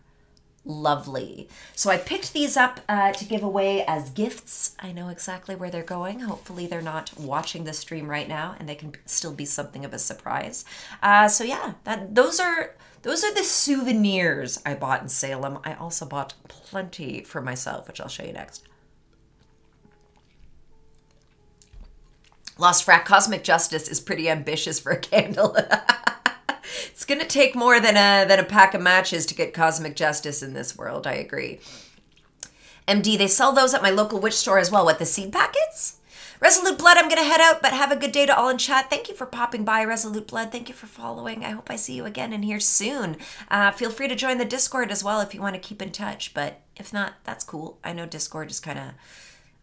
Lovely. So I picked these up uh, to give away as gifts. I know exactly where they're going. Hopefully they're not watching the stream right now and they can still be something of a surprise. Uh, so yeah, that those are those are the souvenirs I bought in Salem. I also bought plenty for myself, which I'll show you next. Lost Frack Cosmic Justice is pretty ambitious for a candle. it's gonna take more than a than a pack of matches to get cosmic justice in this world. I agree. MD, they sell those at my local witch store as well. What the seed packets? Resolute Blood, I'm gonna head out, but have a good day to all in chat. Thank you for popping by, Resolute Blood. Thank you for following. I hope I see you again in here soon. Uh, feel free to join the Discord as well if you want to keep in touch. But if not, that's cool. I know Discord is kind of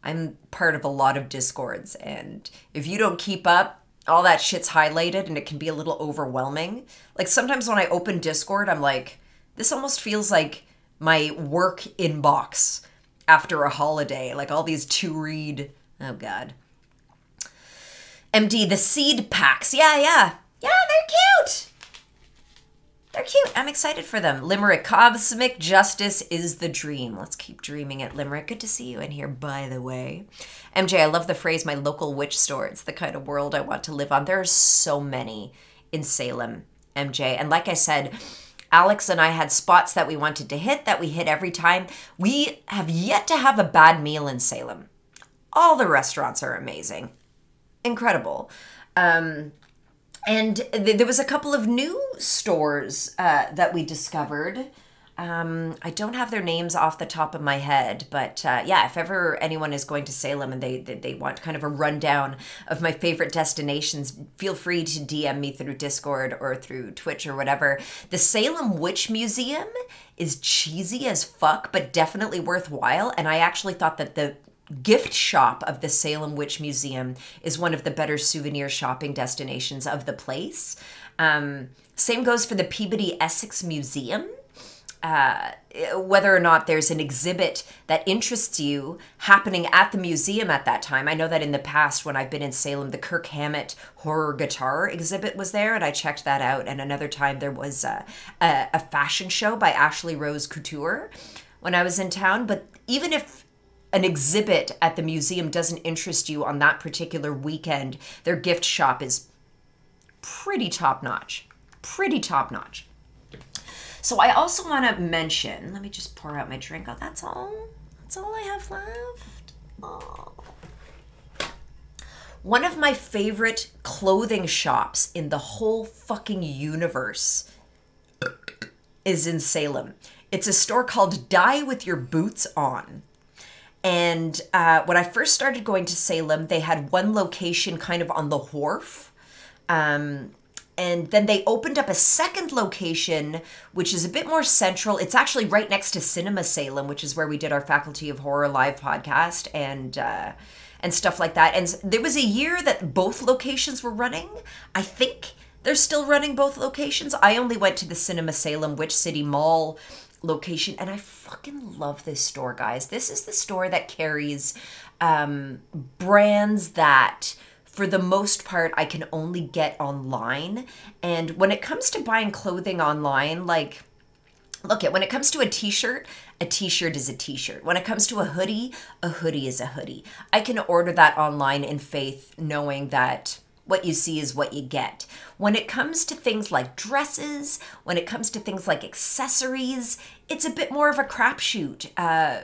I'm part of a lot of discords, and if you don't keep up, all that shit's highlighted and it can be a little overwhelming. Like sometimes when I open Discord, I'm like, this almost feels like my work inbox after a holiday. Like all these to read. Oh, God. MD, the seed packs. Yeah, yeah. Yeah, they're cute. They're cute. I'm excited for them. Limerick Cosmic Justice is the dream. Let's keep dreaming it, Limerick. Good to see you in here, by the way. MJ, I love the phrase my local witch store. It's the kind of world I want to live on. There are so many in Salem, MJ. And like I said, Alex and I had spots that we wanted to hit that we hit every time. We have yet to have a bad meal in Salem. All the restaurants are amazing. Incredible. Um, and th- there was a couple of new stores uh, that we discovered. Um, I don't have their names off the top of my head, but uh, yeah, if ever anyone is going to Salem and they, they, they want kind of a rundown of my favorite destinations, feel free to DM me through Discord or through Twitch or whatever. The Salem Witch Museum is cheesy as fuck, but definitely worthwhile. And I actually thought that the gift shop of the Salem Witch Museum is one of the better souvenir shopping destinations of the place. Um, same goes for the Peabody Essex Museum. Uh, whether or not there's an exhibit that interests you happening at the museum at that time. I know that in the past, when I've been in Salem, the Kirk Hammett horror guitar exhibit was there, and I checked that out. And another time, there was a, a, a fashion show by Ashley Rose Couture when I was in town. But even if an exhibit at the museum doesn't interest you on that particular weekend, their gift shop is pretty top notch. Pretty top notch. So I also want to mention, let me just pour out my drink. Oh, that's all. That's all I have left. Oh. One of my favorite clothing shops in the whole fucking universe is in Salem. It's a store called Die With Your Boots On. And uh, when I first started going to Salem, they had one location kind of on the wharf. Um, and then they opened up a second location, which is a bit more central. It's actually right next to Cinema Salem, which is where we did our Faculty of Horror live podcast and uh, and stuff like that. And there was a year that both locations were running. I think they're still running both locations. I only went to the Cinema Salem Witch City Mall location, and I fucking love this store, guys. This is the store that carries um, brands that for the most part I can only get online. And when it comes to buying clothing online, like look at when it comes to a t-shirt, a t-shirt is a t-shirt. When it comes to a hoodie, a hoodie is a hoodie. I can order that online in faith knowing that what you see is what you get. When it comes to things like dresses, when it comes to things like accessories, it's a bit more of a crapshoot. Uh,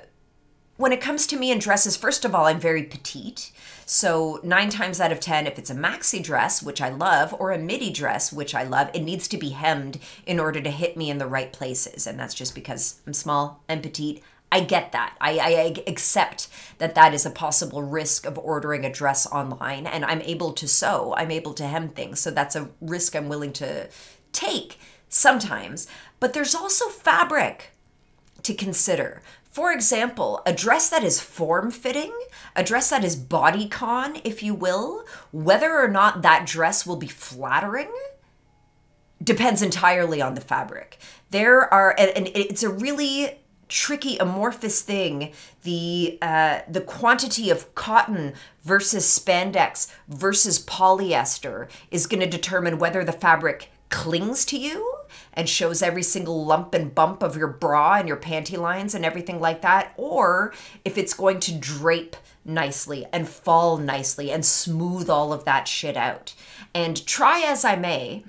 when it comes to me and dresses, first of all, I'm very petite. So, nine times out of 10, if it's a maxi dress, which I love, or a midi dress, which I love, it needs to be hemmed in order to hit me in the right places. And that's just because I'm small and petite. I get that. I, I, accept that that is a possible risk of ordering a dress online, and I'm able to sew, I'm able to hem things. So, that's a risk I'm willing to take sometimes. But there's also fabric to consider. For example, a dress that is form fitting, a dress that is body con, if you will, whether or not that dress will be flattering depends entirely on the fabric. There are, and it's a really tricky amorphous thing the uh, the quantity of cotton versus spandex versus polyester is going to determine whether the fabric clings to you and shows every single lump and bump of your bra and your panty lines and everything like that, or if it's going to drape nicely and fall nicely and smooth all of that shit out. And try as I may,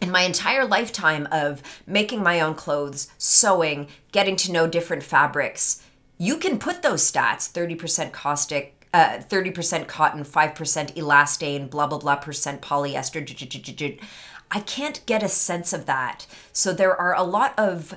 in my entire lifetime of making my own clothes, sewing, getting to know different fabrics, you can put those stats 30% caustic, uh, 30% cotton, 5% elastane, blah, blah, blah, percent polyester. I can't get a sense of that. So there are a lot of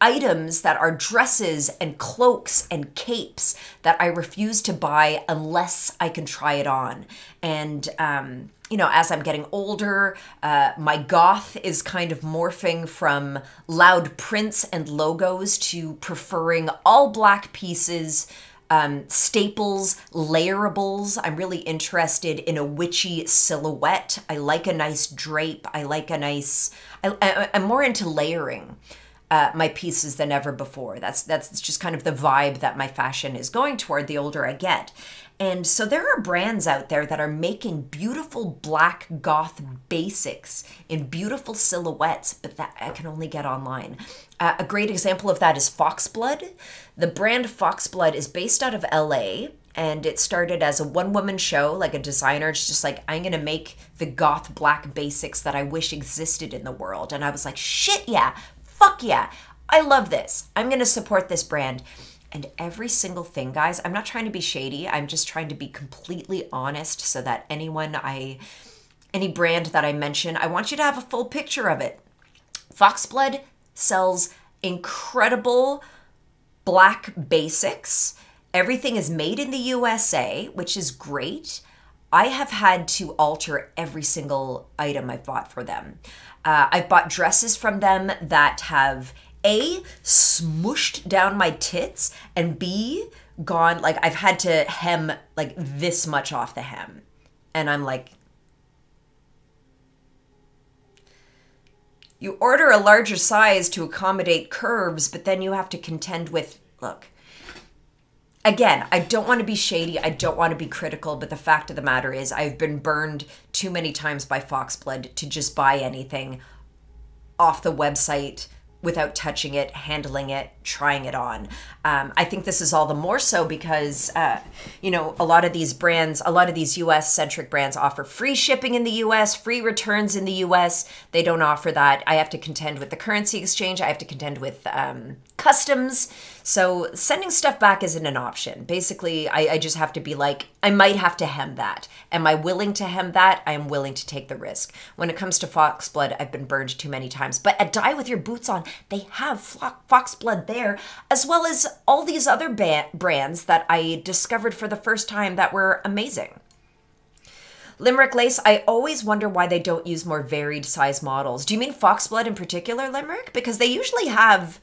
items that are dresses and cloaks and capes that I refuse to buy unless I can try it on. And, um, you know, as I'm getting older, uh, my goth is kind of morphing from loud prints and logos to preferring all black pieces um, staples, layerables. I'm really interested in a witchy silhouette. I like a nice drape. I like a nice. I, am more into layering. Uh, my pieces than ever before. That's that's just kind of the vibe that my fashion is going toward the older I get. And so there are brands out there that are making beautiful black goth basics in beautiful silhouettes, but that I can only get online. Uh, a great example of that is Foxblood. The brand Foxblood is based out of LA and it started as a one woman show, like a designer. It's just like, I'm going to make the goth black basics that I wish existed in the world. And I was like, shit, yeah, fuck yeah. I love this. I'm going to support this brand. And every single thing, guys, I'm not trying to be shady. I'm just trying to be completely honest so that anyone I, any brand that I mention, I want you to have a full picture of it. Foxblood sells incredible black basics. Everything is made in the USA, which is great. I have had to alter every single item I've bought for them. Uh, I've bought dresses from them that have a, smushed down my tits, and B, gone, like, I've had to hem, like, this much off the hem. And I'm like, you order a larger size to accommodate curves, but then you have to contend with, look, again, I don't want to be shady. I don't want to be critical, but the fact of the matter is, I've been burned too many times by Foxblood to just buy anything off the website without touching it, handling it, trying it on. Um, I think this is all the more so because, uh, you know, a lot of these brands, a lot of these US centric brands offer free shipping in the US, free returns in the US. They don't offer that. I have to contend with the currency exchange, I have to contend with um, customs. So sending stuff back isn't an option. Basically, I, I, just have to be like, I might have to hem that. Am I willing to hem that? I am willing to take the risk. When it comes to Foxblood, I've been burned too many times. But at Die With Your Boots On, they have Foxblood there, as well as all these other brands that I discovered for the first time that were amazing. Limerick Lace, I always wonder why they don't use more varied size models. Do you mean Foxblood in particular, Limerick? Because they usually have.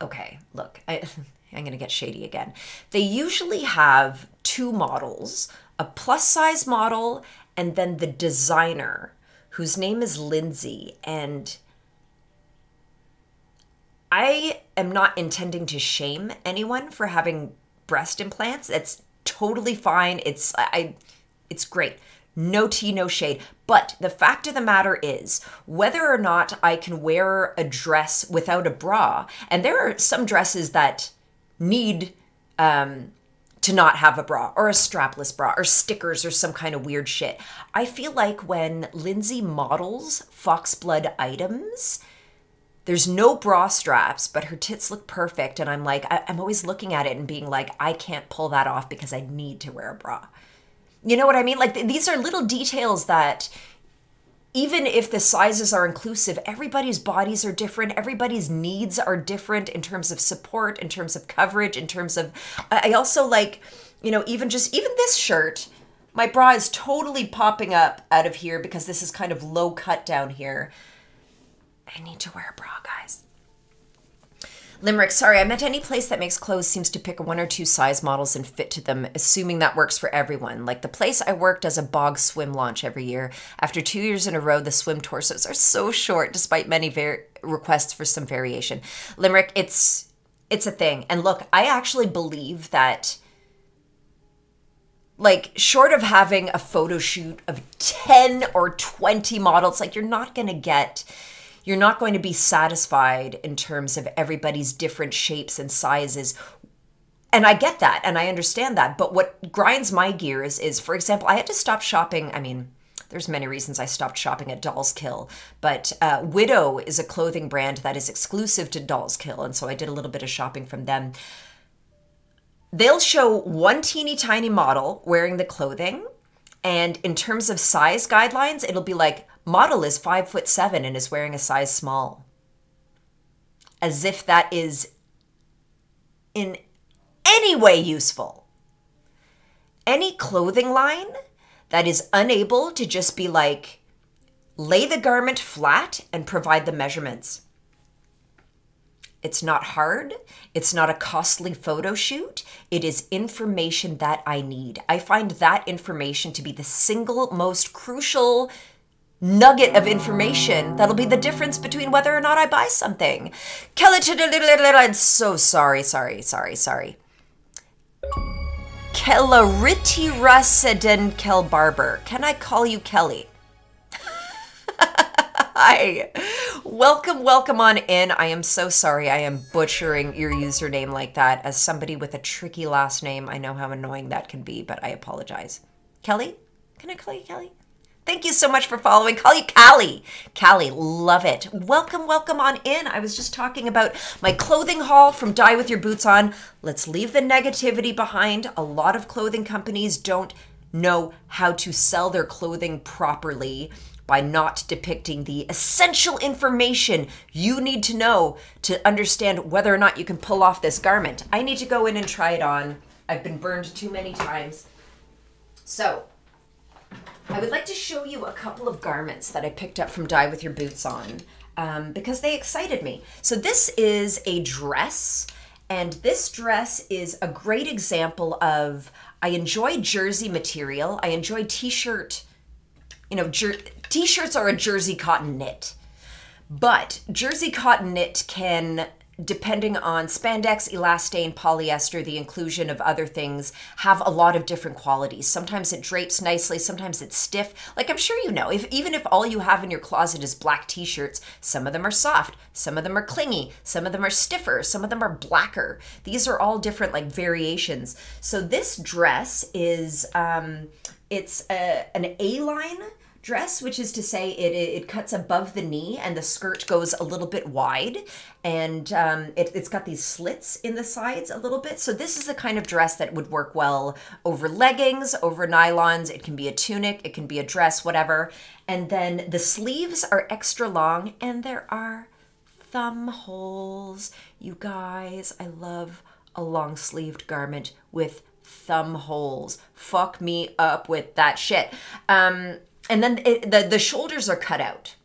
Okay, look, I, I'm going to get shady again. They usually have two models a plus size model and then the designer, whose name is Lindsay. And I am not intending to shame anyone for having breast implants. It's totally fine. It's I it's great. No tea, no shade. But the fact of the matter is, whether or not I can wear a dress without a bra, and there are some dresses that need um, to not have a bra or a strapless bra or stickers or some kind of weird shit. I feel like when Lindsay models Foxblood items, there's no bra straps, but her tits look perfect. And I'm like, I, am always looking at it and being like, I can't pull that off because I need to wear a bra. You know what I mean? Like th- these are little details that even if the sizes are inclusive, everybody's bodies are different. Everybody's needs are different in terms of support, in terms of coverage, in terms of. I also like, you know, even just, even this shirt, my bra is totally popping up out of here because this is kind of low cut down here. I need to wear a bra, guys. Limerick, sorry, I meant any place that makes clothes seems to pick one or two size models and fit to them, assuming that works for everyone. Like the place I work does a bog swim launch every year. After two years in a row, the swim torsos are so short, despite many requests for some variation. Limerick, it's it's a thing. And look, I actually believe that like short of having a photo shoot of 10 or 20 models like you're not going to get you're not going to be satisfied in terms of everybody's different shapes and sizes and I get that and I understand that. But what grinds my gears is, for example, I had to stop shopping. I mean, there's many reasons I stopped shopping at Dolls Kill, but uh, Widow is a clothing brand that is exclusive to Dolls Kill, and so I did a little bit of shopping from them. They'll show one teeny tiny model wearing the clothing, and in terms of size guidelines, it'll be like model is five foot seven and is wearing a size small. As if that is in any way useful. Any clothing line that is unable to just be like, lay the garment flat and provide the measurements. It's not hard. It's not a costly photo shoot. It is information that I need. I find that information to be the single most crucial nugget of information that'll be the difference between whether or not I buy something. Kelly, I'm so sorry, sorry, sorry, sorry. Kelariti Rasedin Kel Barber. Can I call you Kelly? Hi. Welcome, welcome on in. I am so sorry I am butchering your username like that. As somebody with a tricky last name, I know how annoying that can be, but I apologize. Kelly? Can I call you Kelly? Thank you so much for following. Call you Callie. Callie, love it. Welcome, welcome on in. I was just talking about my clothing haul from Die With Your Boots On. Let's leave the negativity behind. A lot of clothing companies don't know how to sell their clothing properly by not depicting the essential information you need to know to understand whether or not you can pull off this garment. I need to go in and try it on. I've been burned too many times. So, I would like to show you a couple of garments that I picked up from Die With Your Boots On um, because they excited me. So this is a dress, and this dress is a great example of I enjoy jersey material. I enjoy t-shirt, you know, t-shirts are a jersey cotton knit. But jersey cotton knit can depending on spandex, elastane, polyester, the inclusion of other things, have a lot of different qualities. Sometimes it drapes nicely, sometimes it's stiff. Like I'm sure you know, if even if all you have in your closet is black t-shirts, some of them are soft, some of them are clingy, some of them are stiffer, some of them are blacker. These are all different like variations. So this dress is um it's a, an A-line dress, which is to say it, it, cuts above the knee and the skirt goes a little bit wide and um, it, it's got these slits in the sides a little bit. So this is the kind of dress that would work well over leggings, over nylons. It can be a tunic, it can be a dress, whatever. And then the sleeves are extra long and there are thumb holes. You guys, I love a long sleeved garment with thumb holes. Fuck me up with that shit. Um, and then it, the the shoulders are cut out.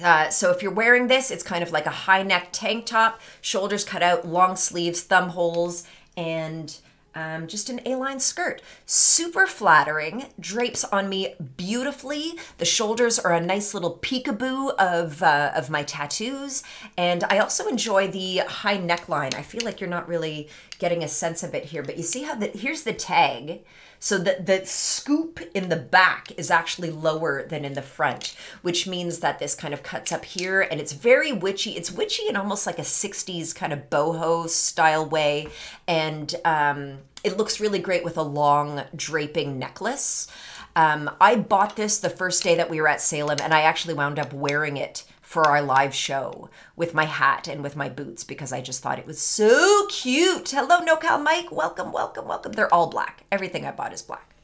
Uh, so if you're wearing this, it's kind of like a high neck tank top, shoulders cut out, long sleeves, thumb holes, and um, just an A-line skirt. Super flattering, drapes on me beautifully. The shoulders are a nice little peekaboo of, uh, of my tattoos. And I also enjoy the high neckline. I feel like you're not really getting a sense of it here, but you see how the, here's the tag. So the, the scoop in the back is actually lower than in the front, which means that this kind of cuts up here and it's very witchy. It's witchy in almost like a 60s kind of boho style way. And um, it looks really great with a long draping necklace. Um, I bought this the first day that we were at Salem and I actually wound up wearing it for our live show with my hat and with my boots because I just thought it was so cute. Hello, NoCal Mike. Welcome, welcome, welcome. They're all black. Everything I bought is black.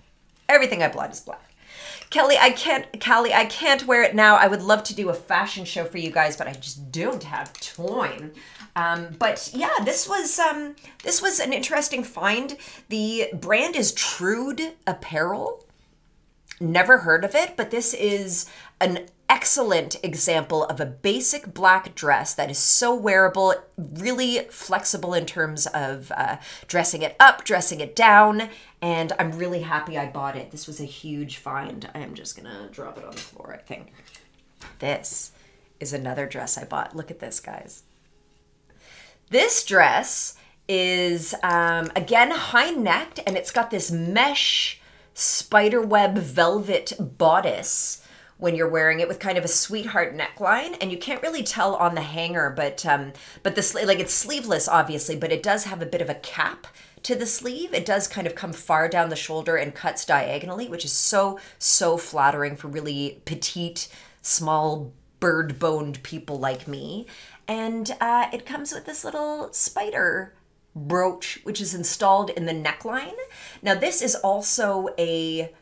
Everything I bought is black. Kelly, I can't, Callie, I can't wear it now. I would love to do a fashion show for you guys, but I just don't have time. Um, but yeah, this was um, this was an interesting find. The brand is Trude Apparel. Never heard of it, but this is an excellent example of a basic black dress that is so wearable, really flexible in terms of uh, dressing it up, dressing it down, and I'm really happy I bought it. This was a huge find. I am just gonna drop it on the floor, I think. This is another dress I bought. Look at this, guys. This dress is, um, again, high necked, and it's got this mesh spiderweb velvet bodice when you're wearing it with kind of a sweetheart neckline and you can't really tell on the hanger but um but the like it's sleeveless obviously but it does have a bit of a cap to the sleeve. It does kind of come far down the shoulder and cuts diagonally which is so so flattering for really petite small bird boned people like me. And uh, it comes with this little spider brooch which is installed in the neckline. Now this is also a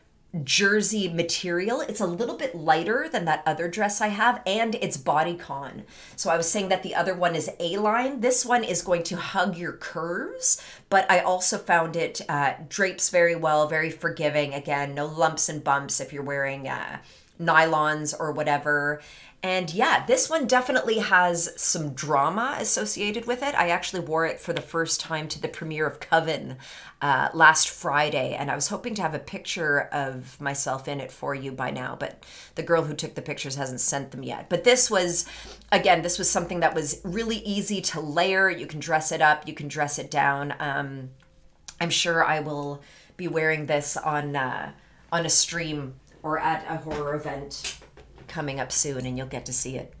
jersey material. It's a little bit lighter than that other dress I have, and it's bodycon. So I was saying that the other one is A-line. This one is going to hug your curves, but I also found it uh, drapes very well, very forgiving. Again, no lumps and bumps if you're wearing uh, nylons or whatever. And yeah, this one definitely has some drama associated with it. I actually wore it for the first time to the premiere of Coven uh, last Friday, and I was hoping to have a picture of myself in it for you by now, but the girl who took the pictures hasn't sent them yet. But this was, again, this was something that was really easy to layer. You can dress it up, you can dress it down. Um, I'm sure I will be wearing this on uh, on a stream or at a horror event coming up soon, and you'll get to see it.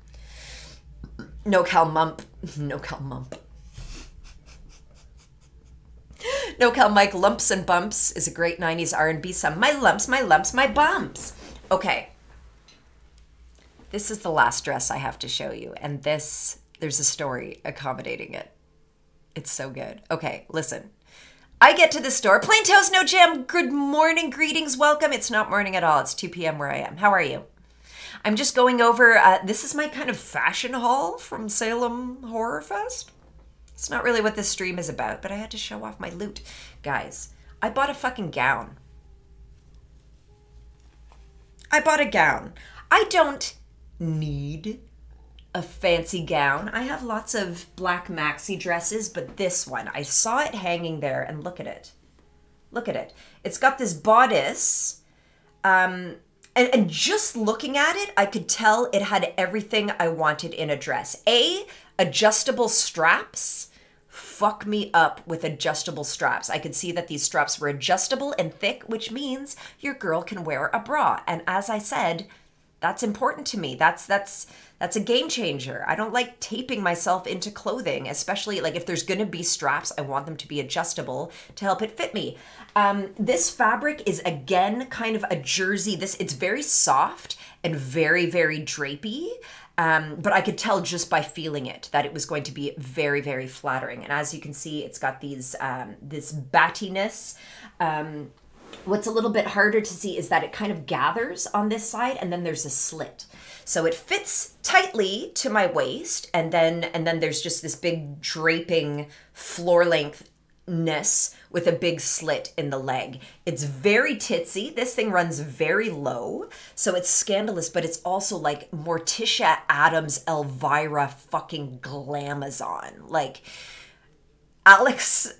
No Cal Mump. No Cal Mump. No Cal Mike Lumps and Bumps is a great 90s R&B song. My lumps, my lumps, my bumps. Okay. This is the last dress I have to show you, and this, there's a story accommodating it. It's so good. Okay, listen. I get to the store. Plain toast, no jam. Good morning, greetings, welcome. It's not morning at all. It's 2 p.m. where I am. How are you? I'm just going over, uh, this is my kind of fashion haul from Salem Horror Fest. It's not really what this stream is about, but I had to show off my loot. Guys, I bought a fucking gown. I bought a gown. I don't need a fancy gown. I have lots of black maxi dresses, but this one, I saw it hanging there and look at it. Look at it. It's got this bodice um, and, and just looking at it, I could tell it had everything I wanted in a dress. A, adjustable straps. Fuck me up with adjustable straps. I could see that these straps were adjustable and thick, which means your girl can wear a bra. And as I said, that's important to me. That's that's that's a game changer. I don't like taping myself into clothing, especially like if there's going to be straps, I want them to be adjustable to help it fit me. Um, this fabric is again kind of a jersey. This it's very soft and very very drapey. Um, but I could tell just by feeling it that it was going to be very, very flattering. And as you can see, it's got these um, this battiness. Um, what's a little bit harder to see is that it kind of gathers on this side, and then there's a slit. So it fits tightly to my waist, and then and then there's just this big draping floor length ness with a big slit in the leg. It's very titsy. This thing runs very low. So it's scandalous, but it's also like Morticia Addams Elvira fucking glamazon. Like Alex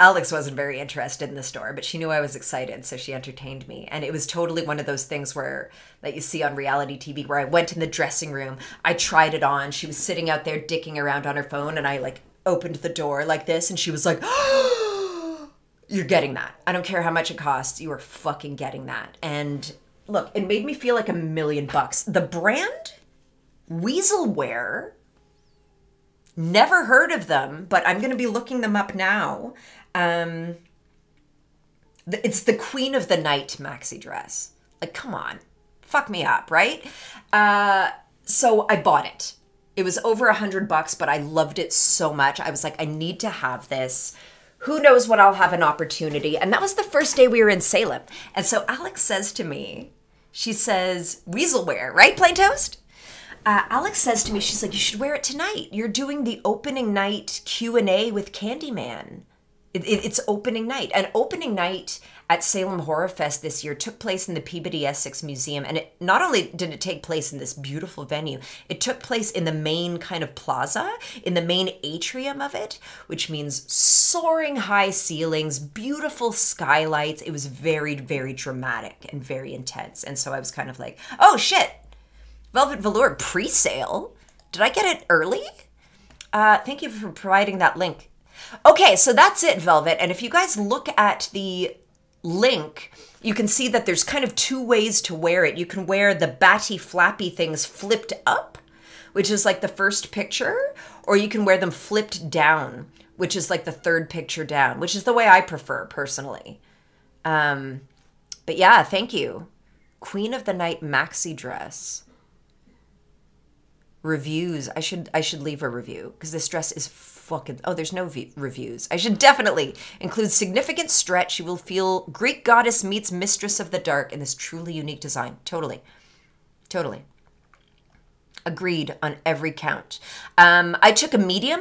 Alex wasn't very interested in the store, but she knew I was excited, so she entertained me. And it was totally one of those things where that you see on reality TV where I went in the dressing room, I tried it on. She was sitting out there dicking around on her phone and I like opened the door like this and she was like You're getting that. I don't care how much it costs. You are fucking getting that. And look, it made me feel like a million bucks. The brand Weaselwear never heard of them, but I'm going to be looking them up now. Um, it's the Queen of the Night maxi dress. Like, come on, fuck me up, right? Uh, so I bought it. It was over a hundred bucks, but I loved it so much. I was like, I need to have this. Who knows when I'll have an opportunity? And that was the first day we were in Salem. And so Alex says to me, she says, Weaselwear, right, Plain Toast? Uh, Alex says to me, she's like, you should wear it tonight. You're doing the opening night Q and A with Candyman. It, it, it's opening night. And opening night at Salem Horror Fest this year took place in the Peabody Essex Museum. And it not only did it take place in this beautiful venue, it took place in the main kind of plaza, in the main atrium of it, which means soaring high ceilings, beautiful skylights. It was very, very dramatic and very intense. And so I was kind of like, oh shit, Velvet Velour pre sale. Did I get it early? Uh, thank you for providing that link. Okay, so that's it, Velvet. And if you guys look at the link, you can see that there's kind of two ways to wear it. You can wear the batty flappy things flipped up, which is like the first picture, or you can wear them flipped down, which is like the third picture down, which is the way I prefer personally. Um, but yeah, thank you. Queen of the Night maxi dress reviews. I should I should leave a review because this dress is fucking. Oh, there's no v- reviews. I should definitely include significant stretch. You will feel Greek goddess meets mistress of the dark in this truly unique design. Totally, totally. Agreed on every count. Um, I took a medium.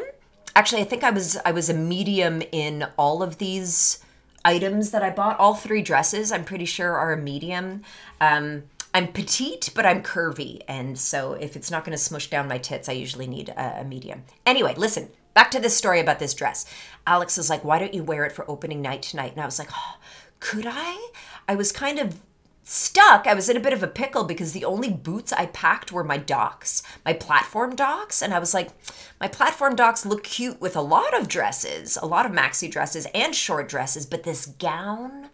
Actually, I think I was I was a medium in all of these items that I bought. All three dresses, I'm pretty sure, are a medium. Um, I'm petite, but I'm curvy. And so if it's not going to smush down my tits, I usually need a, a, medium. Anyway, listen, back to this story about this dress. Alex is like, why don't you wear it for opening night tonight? And I was like, oh, could I? I was kind of stuck. I was in a bit of a pickle because the only boots I packed were my docs, my platform docs. And I was like, my platform docs look cute with a lot of dresses, a lot of maxi dresses and short dresses, but this gown,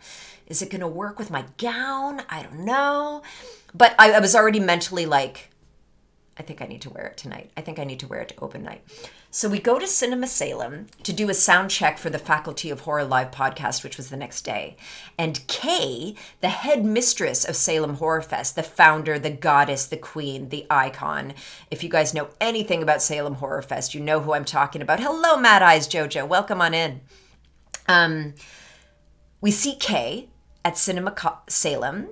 is it going to work with my gown? I don't know. But I, I was already mentally like, I think I need to wear it tonight. I think I need to wear it to open night. So we go to Cinema Salem to do a sound check for the Faculty of Horror Live podcast, which was the next day. And Kay, the head mistress of Salem Horror Fest, the founder, the goddess, the queen, the icon. If you guys know anything about Salem Horror Fest, you know who I'm talking about. Hello, Mad Eyes Jojo. Welcome on in. Um, we see Kay at Cinema Salem.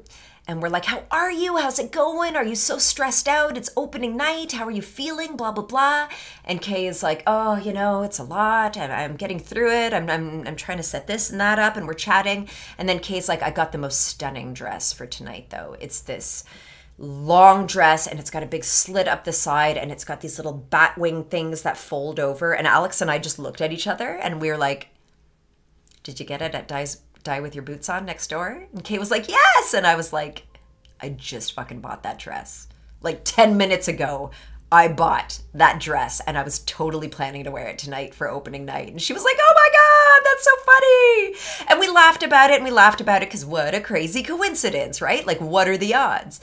And we're like, How are you? How's it going? Are you so stressed out? It's opening night. How are you feeling? Blah, blah, blah. And Kay is like, Oh, you know, it's a lot. I'm, I'm getting through it. I'm, I'm, I'm trying to set this and that up. And we're chatting. And then Kay's like, I got the most stunning dress for tonight, though. It's this long dress and it's got a big slit up the side and it's got these little bat wing things that fold over. And Alex and I just looked at each other and we were like, Did you get it at Dies Die with Your Boots On next door? And Kate was like, Yes. And I was like, I just fucking bought that dress. Like 10 minutes ago, I bought that dress and I was totally planning to wear it tonight for opening night. And she was like, Oh my God, that's so funny. And we laughed about it and we laughed about it because what a crazy coincidence, right? Like, what are the odds?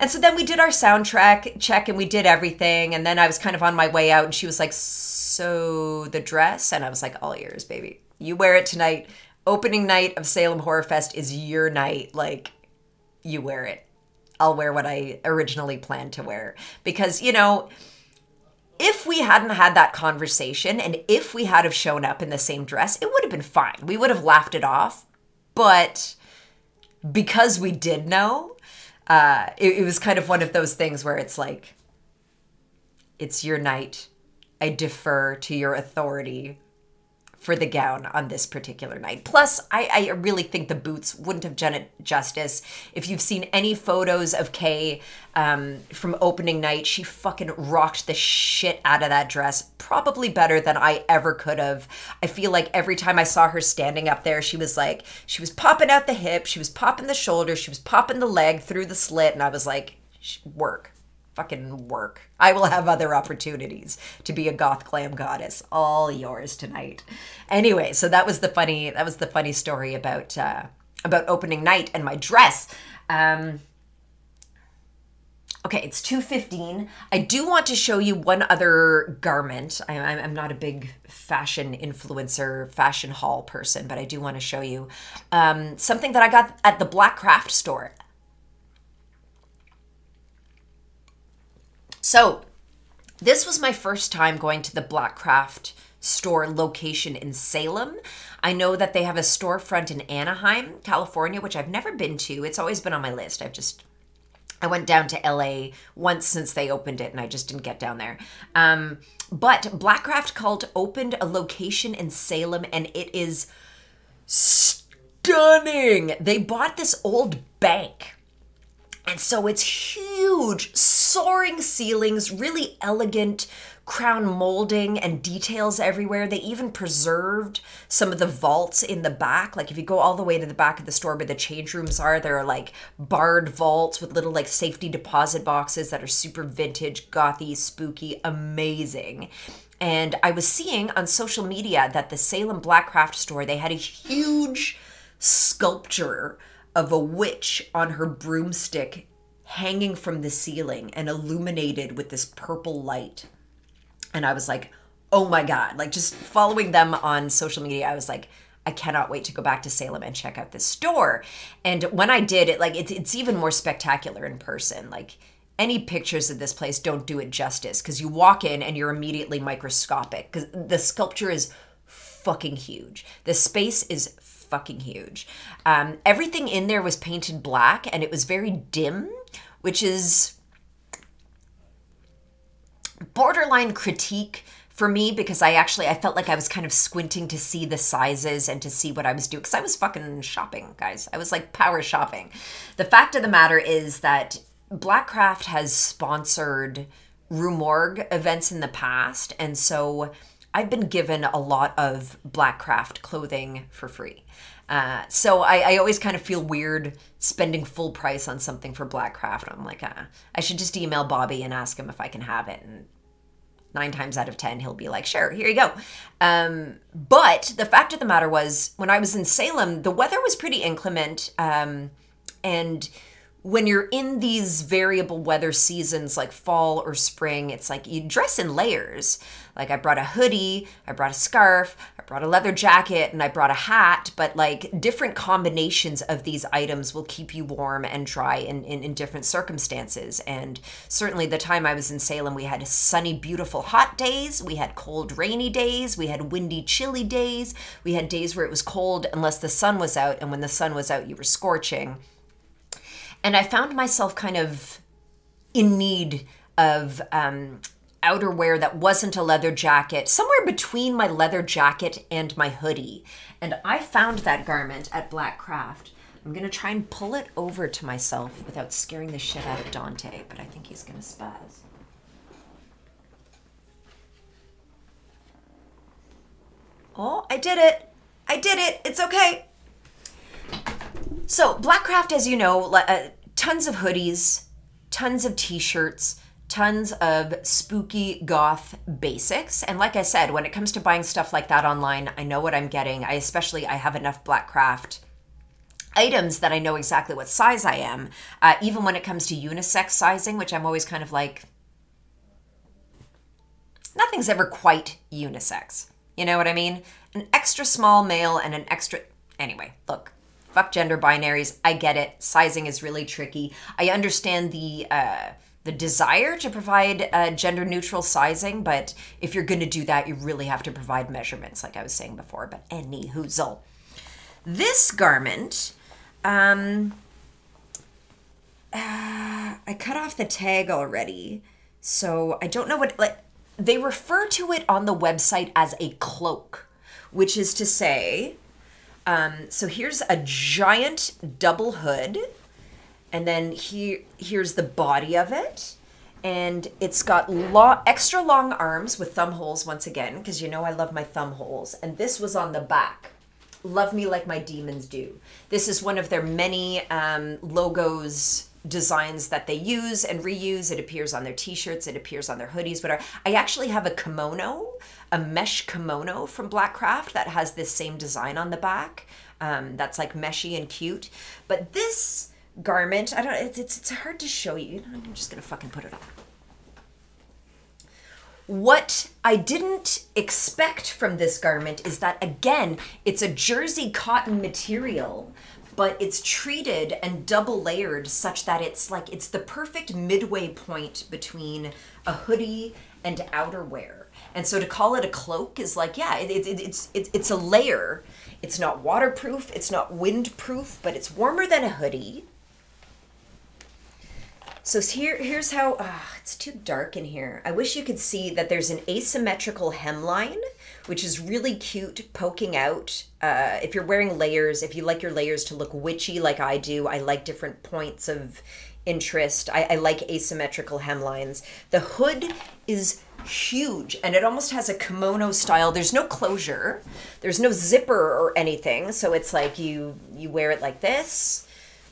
And so then we did our soundtrack check and we did everything. And then I was kind of on my way out and she was like, So the dress? And I was like, All ears, baby. You wear it tonight opening night of Salem Horror Fest is your night. Like, you wear it. I'll wear what I originally planned to wear. Because, you know, if we hadn't had that conversation and if we had have shown up in the same dress, it would have been fine. We would have laughed it off. But because we did know, uh, it, it was kind of one of those things where it's like, it's your night. I defer to your authority for the gown on this particular night. Plus, I, I really think the boots wouldn't have done it justice. If you've seen any photos of Kay um, from opening night, she fucking rocked the shit out of that dress, probably better than I ever could have. I feel like every time I saw her standing up there, she was like, she was popping out the hip, she was popping the shoulder, she was popping the leg through the slit, and I was like, work fucking work. I will have other opportunities to be a goth glam goddess. All yours tonight. Anyway, so that was the funny that was the funny story about uh, about opening night and my dress. Um, Okay, it's 2.15. I do want to show you one other garment. I, I'm not a big fashion influencer, fashion haul person, but I do want to show you um, something that I got at the Blackcraft store. So, this was my first time going to the Blackcraft store location in Salem. I know that they have a storefront in Anaheim, California, which I've never been to. It's always been on my list. I've just I went down to LA once since they opened it and I just didn't get down there. Um, but Blackcraft Cult opened a location in Salem and it is stunning. They bought this old bank and so it's huge, soaring ceilings, really elegant crown molding and details everywhere. They even preserved some of the vaults in the back. Like if you go all the way to the back of the store where the change rooms are, there are like barred vaults with little like safety deposit boxes that are super vintage, gothy, spooky, amazing. And I was seeing on social media that the Salem Blackcraft store, they had a huge sculpture of a witch on her broomstick hanging from the ceiling and illuminated with this purple light. And I was like, oh my God. Like just following them on social media, I was like, I cannot wait to go back to Salem and check out this store. And when I did it, like it's it's even more spectacular in person. Like any pictures of this place don't do it justice because you walk in and you're immediately microscopic because the sculpture is fucking huge. The space is fucking huge. Um, everything in there was painted black and it was very dim, which is borderline critique for me because I actually I felt like I was kind of squinting to see the sizes and to see what I was doing because I was fucking shopping, guys. I was like power shopping. The fact of the matter is that Blackcraft has sponsored Rue Morgue events in the past, and so I've been given a lot of Blackcraft clothing for free. Uh, so I, I, always kind of feel weird spending full price on something for Blackcraft. I'm like, uh, I should just email Bobby and ask him if I can have it. And nine times out of ten, he'll be like, sure, here you go. Um, but the fact of the matter was, when I was in Salem, the weather was pretty inclement. Um, and when you're in these variable weather seasons like fall or spring, it's like you dress in layers. Like I brought a hoodie, I brought a scarf, brought a leather jacket, and I brought a hat, but like different combinations of these items will keep you warm and dry in, in, in different circumstances. And certainly the time I was in Salem, we had sunny, beautiful, hot days, we had cold, rainy days, we had windy, chilly days, we had days where it was cold unless the sun was out, and when the sun was out, you were scorching. And I found myself kind of in need of um, outerwear that wasn't a leather jacket, somewhere between my leather jacket and my hoodie. And I found that garment at Blackcraft. I'm gonna try and pull it over to myself without scaring the shit out of Dante, but I think he's gonna spaz. Oh, I did it. I did it. It's okay. So, Blackcraft, as you know, uh, tons of hoodies, tons of t shirts, tons of spooky goth basics. And like I said, when it comes to buying stuff like that online, I know what I'm getting. I especially, I have enough Blackcraft items that I know exactly what size I am. Uh, even when it comes to unisex sizing, which I'm always kind of like, nothing's ever quite unisex. You know what I mean? An extra small male and an extra. Anyway, look, fuck gender binaries. I get it. Sizing is really tricky. I understand the uh, the desire to provide uh, gender neutral sizing, but if you're going to do that, you really have to provide measurements, like I was saying before. But any hoozle. This garment, um, uh, I cut off the tag already, so I don't know what like. They refer to it on the website as a cloak which is to say, um, so here's a giant double hood, and then here here's the body of it, and it's got lo- extra long arms with thumb holes once again, because you know I love my thumb holes, and this was on the back. Love me like my demons do. This is one of their many um, logos designs that they use and reuse. It appears on their t-shirts, it appears on their hoodies, whatever. I actually have a kimono, a mesh kimono from Blackcraft that has this same design on the back. Um, that's like meshy and cute. But this garment, I don't it's it's, it's hard to show you. I'm just gonna fucking put it on. What I didn't expect from this garment is that again, it's a jersey cotton material, but it's treated and double layered such that it's like it's the perfect midway point between a hoodie and outerwear. And so to call it a cloak is like, yeah, it, it, it's it's it's a layer. It's not waterproof, it's not windproof, but it's warmer than a hoodie. So here, here's how, ah, it's too dark in here. I wish you could see that there's an asymmetrical hemline, which is really cute, poking out. Uh, if you're wearing layers, if you like your layers to look witchy like I do, I like different points of interest. I, I like asymmetrical hemlines. The hood is huge and it almost has a kimono style. There's no closure. There's no zipper or anything. So it's like you you wear it like this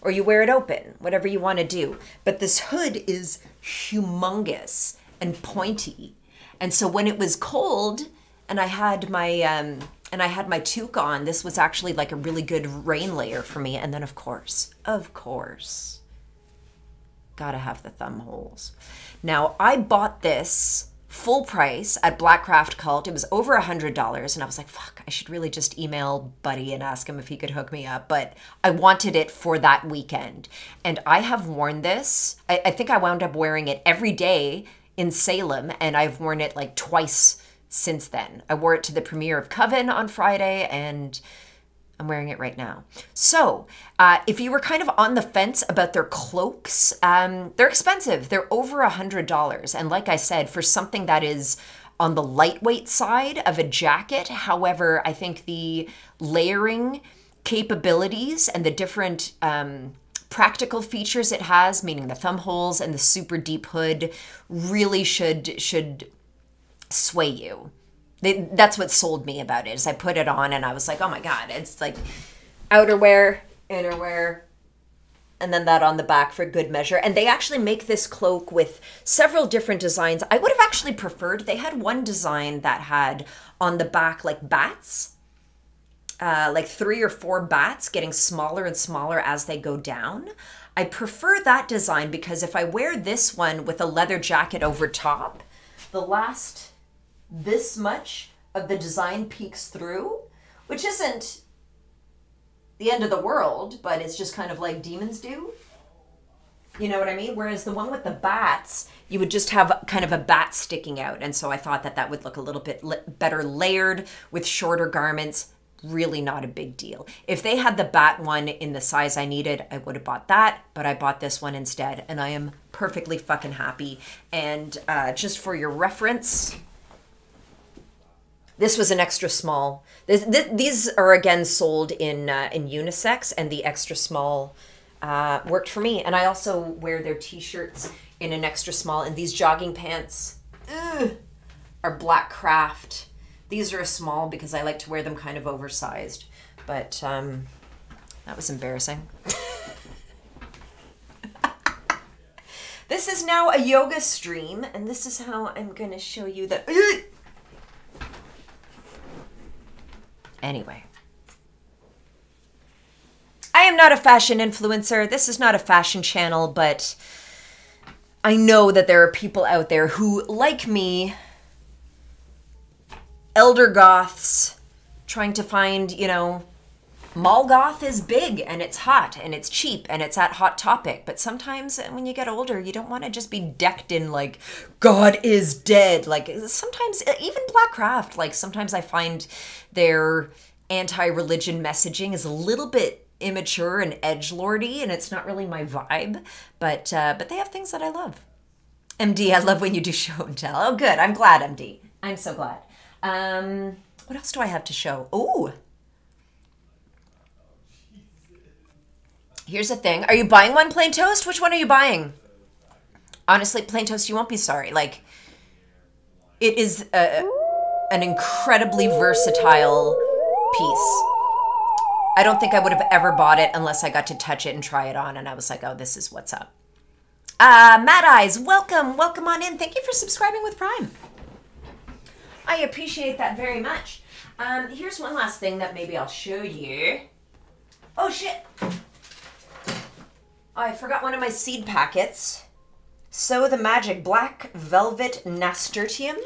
or you wear it open, whatever you want to do. But this hood is humongous and pointy. And so when it was cold and I had my um and I had my toque on, this was actually like a really good rain layer for me. And then of course, of course, gotta have the thumb holes. Now I bought this full price at Blackcraft Cult. It was over a hundred dollars, and I was like, "Fuck! I should really just email Buddy and ask him if he could hook me up." But I wanted it for that weekend, and I have worn this. I, I think I wound up wearing it every day in Salem, and I've worn it like twice since then. I wore it to the premiere of Coven on Friday, and I'm wearing it right now. So, uh, if you were kind of on the fence about their cloaks, um, they're expensive. They're over a hundred dollars, and like I said, for something that is on the lightweight side of a jacket, however, I think the layering capabilities and the different um, practical features it has, meaning the thumb holes and the super deep hood, really should should sway you. They, that's what sold me about it. Is I put it on and I was like, oh my god, it's like outerwear, innerwear, and then that on the back for good measure. And they actually make this cloak with several different designs. I would have actually preferred they had one design that had on the back like bats. Uh, like three or four bats getting smaller and smaller as they go down. I prefer that design because if I wear this one with a leather jacket over top, the last this much of the design peeks through, which isn't the end of the world, but it's just kind of like demons do. You know what I mean? Whereas the one with the bats, you would just have kind of a bat sticking out. And so I thought that that would look a little bit better layered with shorter garments. Really not a big deal. If they had the bat one in the size I needed, I would have bought that, but I bought this one instead. And I am perfectly fucking happy. And uh, just for your reference, this was an extra small. This, this, these are again sold in uh, in unisex, and the extra small uh, worked for me. And I also wear their t-shirts in an extra small. And these jogging pants ugh, are Blackcraft. These are a small because I like to wear them kind of oversized. But um, that was embarrassing. this is now a yoga stream, and this is how I'm going to show you that. Anyway. I am not a fashion influencer. This is not a fashion channel, but I know that there are people out there who, like me, elder goths, trying to find, you know, mall goth is big and it's hot and it's cheap and it's at Hot Topic. But sometimes when you get older, you don't want to just be decked in like, God is dead. Like sometimes, even Blackcraft, like sometimes I find their anti-religion messaging is a little bit immature and edge lordy, and it's not really my vibe. But uh, but they have things that I love. MD, I love when you do show and tell. Oh, good. I'm glad, MD. I'm so glad. Um, what else do I have to show? Oh, here's the thing. Are you buying one plain toast? Which one are you buying? Honestly, plain toast, you won't be sorry. Like, it is a, an incredibly versatile piece. I don't think I would have ever bought it unless I got to touch it and try it on, and I was like, oh, this is what's up. Uh, Mad Eyes, welcome, welcome on in. Thank you for subscribing with Prime. I appreciate that very much. Um, here's one last thing that maybe I'll show you. Oh shit! Oh, I forgot one of my seed packets. Sow the Magic Black Velvet Nasturtium.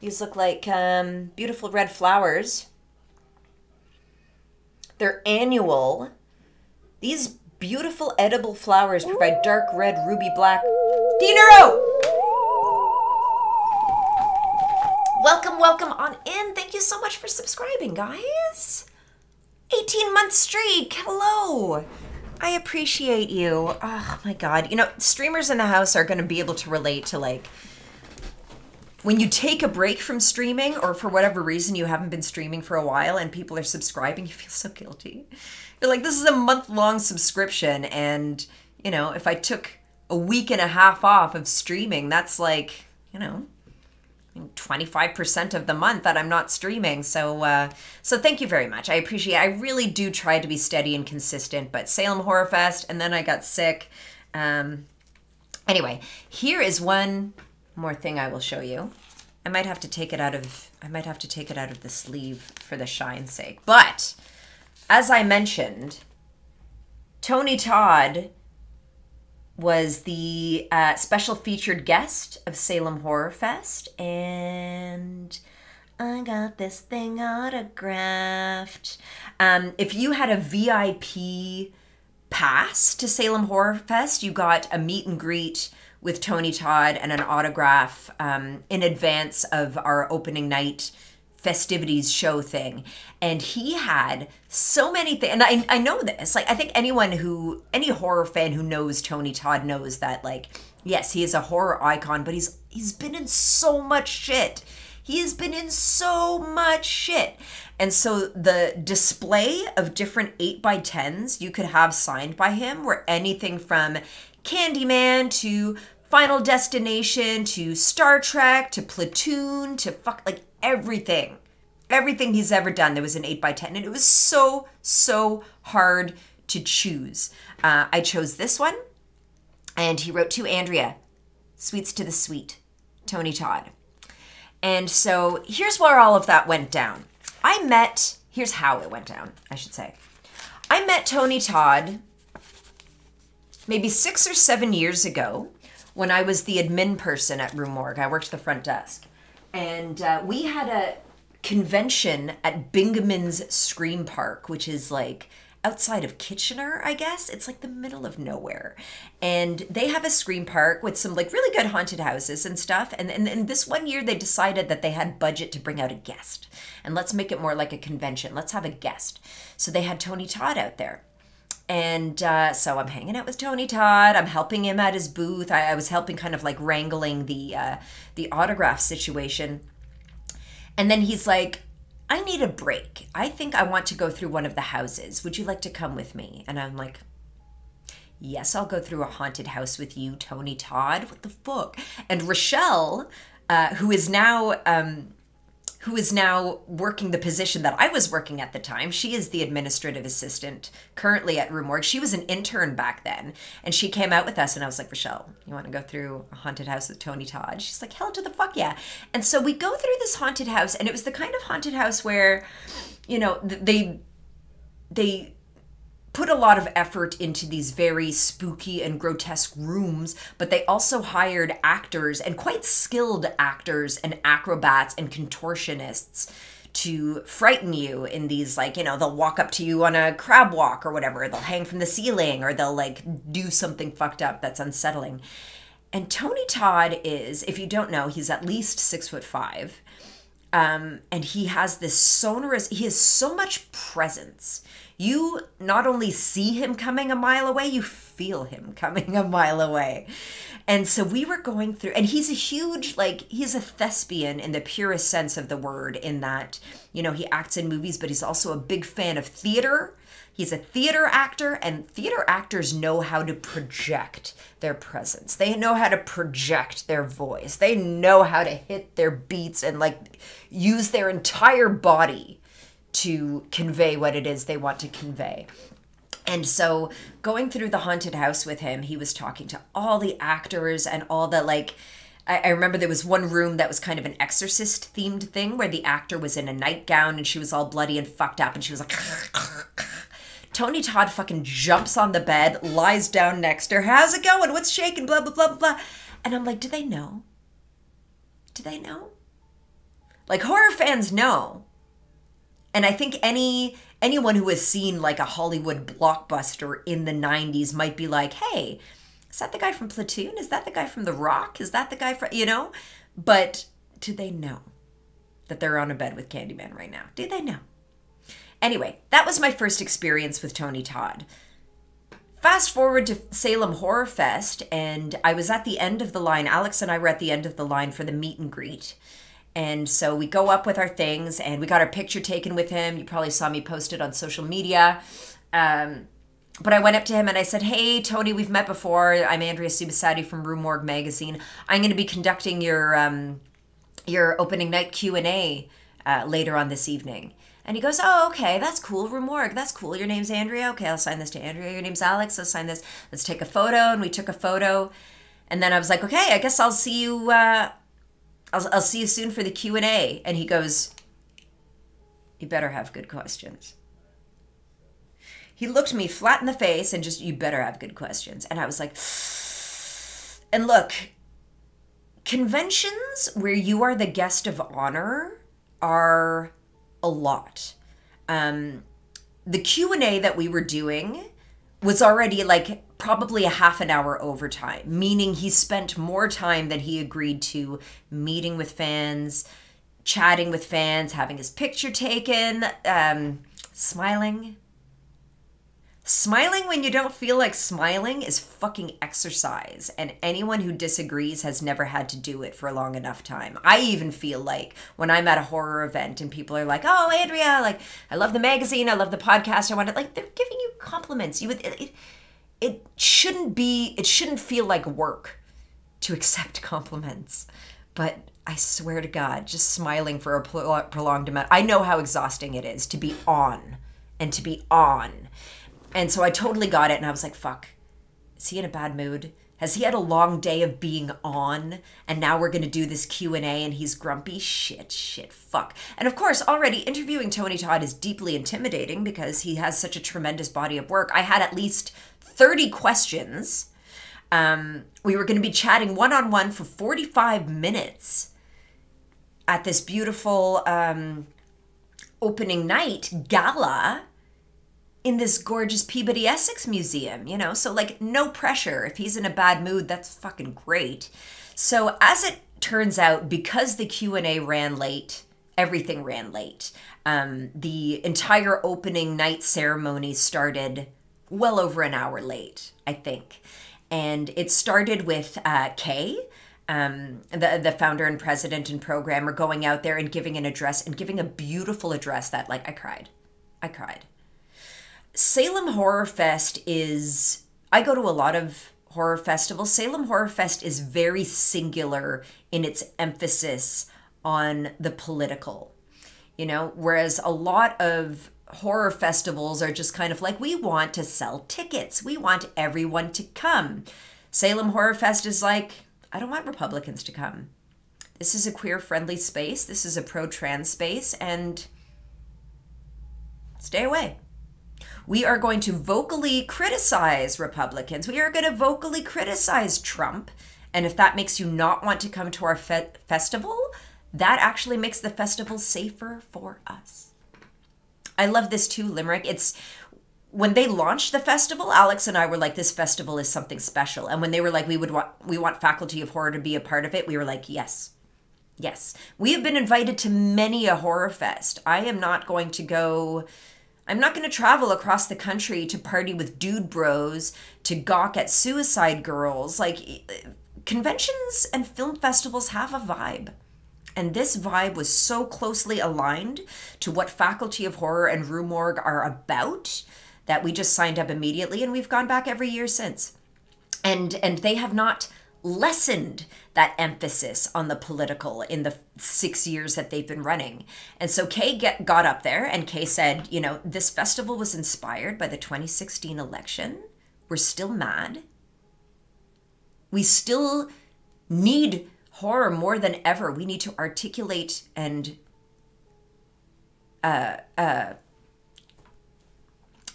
These look like um, beautiful red flowers. They're annual. These beautiful edible flowers provide dark red, ruby black. Dinero! Welcome, welcome on in. Thank you so much for subscribing, guys. 18 month streak. Hello. I appreciate you. Oh my god. You know, streamers in the house are going to be able to relate to like when you take a break from streaming or for whatever reason you haven't been streaming for a while and people are subscribing, you feel so guilty. You're like this is a month long subscription and you know, if I took a week and a half off of streaming, that's like, you know, 25% of the month that I'm not streaming. So uh, so thank you very much. I appreciate it. I really do try to be steady and consistent, but Salem Horror Fest and then I got sick. Um, anyway, here is one more thing I will show you. I might have to take it out of I might have to take it out of the sleeve for the shine's sake. But as I mentioned, Tony Todd was the uh, special featured guest of Salem Horror Fest, and I got this thing autographed. Um, if you had a VIP pass to Salem Horror Fest, you got a meet and greet with Tony Todd and an autograph um, in advance of our opening night festivities show thing. And he had so many things and I, I know this like i think anyone who any horror fan who knows tony todd knows that like yes he is a horror icon but he's he's been in so much shit. He has been in so much shit. And so the display of different 8 by 10s you could have signed by him were anything from candyman to final destination to star trek to platoon to fuck like everything. Everything he's ever done, there was an 8 by 10 and it was so, so hard to choose. Uh, I chose this one, and he wrote to Andrea Sweets to the Sweet, Tony Todd. And so here's where all of that went down. I met, here's how it went down, I should say. I met Tony Todd maybe six or seven years ago when I was the admin person at Rue Morgue. I worked the front desk and uh, we had a convention at Bingeman's Scream Park, which is like outside of Kitchener, I guess. It's like the middle of nowhere. And they have a scream park with some like really good haunted houses and stuff. And, and, and this one year they decided that they had budget to bring out a guest. And let's make it more like a convention. Let's have a guest. So they had Tony Todd out there. And uh, so I'm hanging out with Tony Todd. I'm helping him at his booth. I, I was helping kind of like wrangling the uh, the autograph situation. And then he's like, I need a break. I think I want to go through one of the houses. Would you like to come with me? And I'm like, Yes, I'll go through a haunted house with you, Tony Todd. What the fuck? And Rochelle, uh, who is now um, who is now working the position that I was working at the time. She is the administrative assistant currently at Rue She was an intern back then, and she came out with us, and I was like, Rochelle, you want to go through a haunted house with Tony Todd? She's like, hell to the fuck yeah. And so we go through this haunted house, and it was the kind of haunted house where, you know, they they put a lot of effort into these very spooky and grotesque rooms, but they also hired actors and quite skilled actors and acrobats and contortionists to frighten you in these like you know they'll walk up to you on a crab walk or whatever they'll hang from the ceiling or they'll like do something fucked up that's unsettling. And tony todd is if you don't know he's at least six foot five um, and he has this sonorous he has so much presence you not only see him coming a mile away, you feel him coming a mile away. And so we were going through, and he's a huge, like, he's a thespian in the purest sense of the word, in that, you know, he acts in movies, but he's also a big fan of theater. He's a theater actor, and theater actors know how to project their presence. They know how to project their voice. They know how to hit their beats and, like, use their entire body to convey what it is they want to convey. And so going through the haunted house with him, he was talking to all the actors and all the like. I, remember there was one room that was kind of an exorcist themed thing where the actor was in a nightgown and she was all bloody and fucked up and she was like. Tony Todd fucking jumps on the bed, lies down next to her. How's it going? What's shaking? Blah, blah, blah, blah, blah. And I'm like, do they know? Do they know? Like, horror fans know. And I think any anyone who has seen like a Hollywood blockbuster in the 90s might be like, hey, is that the guy from Platoon? Is that the guy from The Rock? Is that the guy from, you know? But do they know that they're on a bed with Candyman right now? Do they know? Anyway, that was my first experience with Tony Todd. Fast forward to Salem Horror Fest, and I was at the end of the line. Alex and I were at the end of the line for the meet and greet. And so we go up with our things and we got our picture taken with him. You probably saw me post it on social media. Um, but I went up to him and I said, Hey, Tony, we've met before. I'm Andrea Subissati from Rue Morgue Magazine. I'm going to be conducting your, um, your opening night Q&A uh, later on this evening. And he goes, Oh, okay, that's cool. Rue Morgue, that's cool. Your name's Andrea. Okay, I'll sign this to Andrea. Your name's Alex. I'll sign this. Let's take a photo. And we took a photo. And then I was like, Okay, I guess I'll see you. Uh, I'll, I'll see you soon for the Q&A. And he goes, you better have good questions. He looked me flat in the face and just, you better have good questions. And I was like, and look, conventions where you are the guest of honor are a lot. Um, the Q&A that we were doing was already like probably a half an hour overtime, meaning he spent more time than he agreed to meeting with fans, chatting with fans, having his picture taken, um, smiling. Smiling when you don't feel like smiling is fucking exercise, and anyone who disagrees has never had to do it for a long enough time. I even feel like when I'm at a horror event and people are like, "Oh, Andrea, like I love the magazine, I love the podcast, I want it," like they're giving you compliments. You would, it, it shouldn't be, it shouldn't feel like work to accept compliments, but I swear to God, just smiling for a prolonged amount. I know how exhausting it is to be on and to be on and so I totally got it and I was like, fuck, is he in a bad mood? Has he had a long day of being on and now we're going to do this Q&A and he's grumpy? Shit, shit, fuck. And of course, already interviewing Tony Todd is deeply intimidating because he has such a tremendous body of work. I had at least 30 questions. Um, we were going to be chatting one-on-one for 45 minutes at this beautiful um, opening night gala in this gorgeous Peabody Essex Museum, you know? So, like, no pressure. If he's in a bad mood, that's fucking great. So, as it turns out, because the Q&A ran late, everything ran late. Um, the entire opening night ceremony started well over an hour late, I think. And it started with uh, Kay, um, the the founder and president and programmer, going out there and giving an address and giving a beautiful address that like I cried, I cried. Salem Horror Fest is, I go to a lot of horror festivals. Salem Horror Fest is very singular in its emphasis on the political, you know, whereas a lot of horror festivals are just kind of like, we want to sell tickets, we want everyone to come. Salem Horror Fest is like, I don't want Republicans to come. This is a queer friendly space, this is a pro trans space, and stay away. We are going to vocally criticize Republicans. We are going to vocally criticize Trump. And if that makes you not want to come to our fe- festival, that actually makes the festival safer for us. I love this too, Limerick. It's when they launched the festival, Alex and I were like, "This festival is something special." And when they were like, "We would want we want Faculty of Horror to be a part of it," we were like, "Yes, yes." We have been invited to many a horror fest. I am not going to go I'm not going to travel across the country to party with dude bros, to gawk at suicide girls. Like, conventions and film festivals have a vibe. And this vibe was so closely aligned to what Faculty of Horror and Rue Morgue are about that we just signed up immediately and we've gone back every year since. And and they have not lessened that emphasis on the political in the six years that they've been running. And so Kay get, got up there and Kay said, you know, this festival was inspired by the 2016 election. We're still mad. We still need horror more than ever. We need to articulate and uh, uh,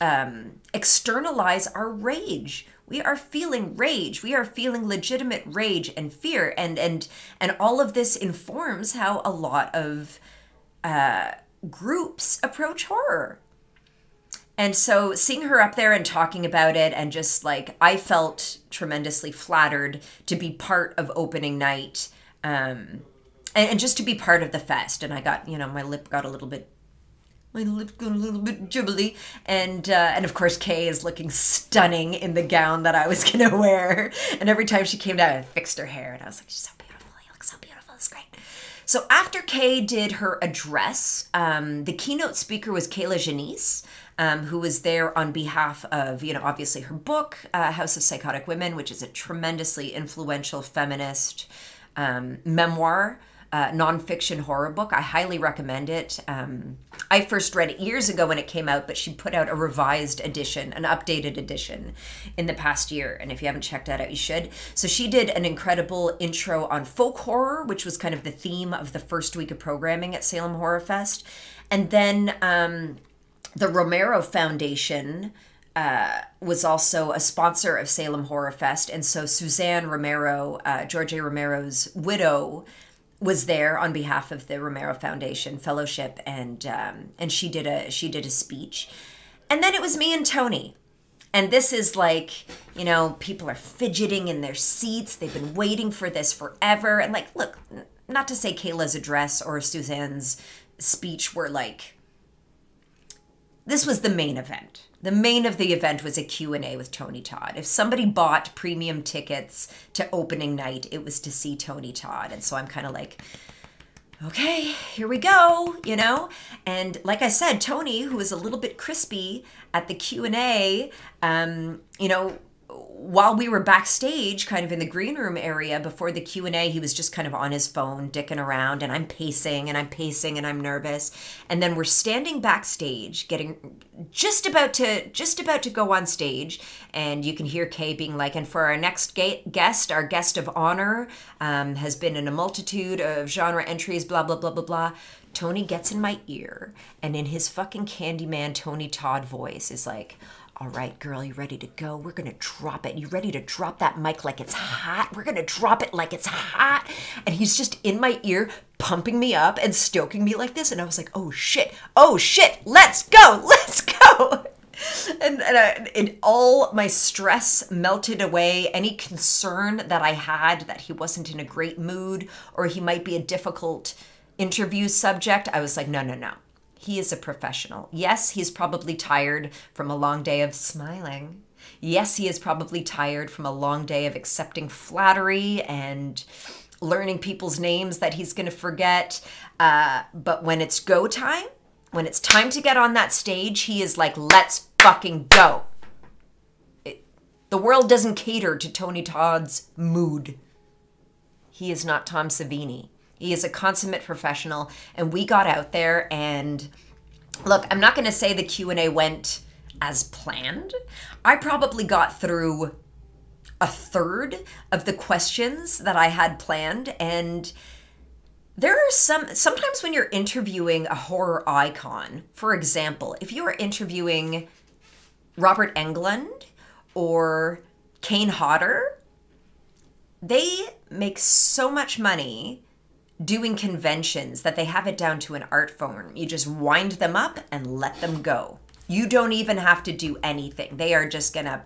um, externalize our rage we are feeling rage. We are feeling legitimate rage and fear and and and all of this informs how a lot of uh, groups approach horror. And so seeing her up there and talking about it and just like i felt tremendously flattered to be part of opening night um, and, and just to be part of the fest. And i got you know my lip got a little bit my lip got a little bit jibbly, and uh, and of course Kay is looking stunning in the gown that I was gonna wear. And every time she came down, I fixed her hair, and I was like, she's so beautiful. You look so beautiful. It's great. So after Kay did her address, um, the keynote speaker was Kier-La Janisse. Um, who was there on behalf of, you know, obviously her book, uh, House of Psychotic Women, which is a tremendously influential feminist um, memoir uh, nonfiction horror book. I highly recommend it. Um, I first read it years ago when it came out, but she put out a revised edition, an updated edition in the past year. And if you haven't checked that out, you should. So she did an incredible intro on folk horror, which was kind of the theme of the first week of programming at Salem Horror Fest. And then um, the Romero Foundation. Uh, was also a sponsor of Salem Horror Fest. And so Suzanne Romero, uh, George A. Romero's widow, was there on behalf of the Romero Foundation Fellowship, and um, and she did a she did a speech, and then it was me and Tony, and this is like you know people are fidgeting in their seats. They've been waiting for this forever, and like look, not to say Kier-La's address or Suzanne's speech were like this was the main event the main of the event was a q&a with tony todd. If somebody bought premium tickets to opening night it was to see tony todd. And so i'm kind of like okay here we go you know? And like i said tony who was a little bit crispy at the q&a um, you know while we were backstage kind of in the green room area before the q&a he was just kind of on his phone dicking around and i'm pacing and i'm pacing and i'm nervous. And then we're standing backstage getting just about to just about to go on stage and you can hear kay being like and for our next ga- guest our guest of honor um, has been in a multitude of genre entries blah blah blah blah blah. Tony gets in my ear and in his fucking candyman tony todd voice is like all right, girl, you ready to go? We're gonna drop it. You ready to drop that mic like it's hot? We're gonna drop it like it's hot. And he's just in my ear, pumping me up and stoking me like this. And I was like, oh shit, oh shit, let's go, let's go. And, and, I, and all my stress melted away. Any concern that I had that he wasn't in a great mood or he might be a difficult interview subject, I was like, no, no, no he is a professional. Yes, he's probably tired from a long day of smiling. Yes, he is probably tired from a long day of accepting flattery and learning people's names that he's going to forget. Uh, but when it's go time, when it's time to get on that stage, he is like, let's fucking go. It, the world doesn't cater to Tony Todd's mood. He is not Tom Savini. He is a consummate professional, and we got out there and look. I'm not going to say the Q and A went as planned. I probably got through a third of the questions that I had planned, and there are some sometimes when you're interviewing a horror icon, for example, if you are interviewing Robert Englund or Kane Hodder, they make so much money doing conventions that they have it down to an art form. You just wind them up and let them go. You don't even have to do anything. They are just gonna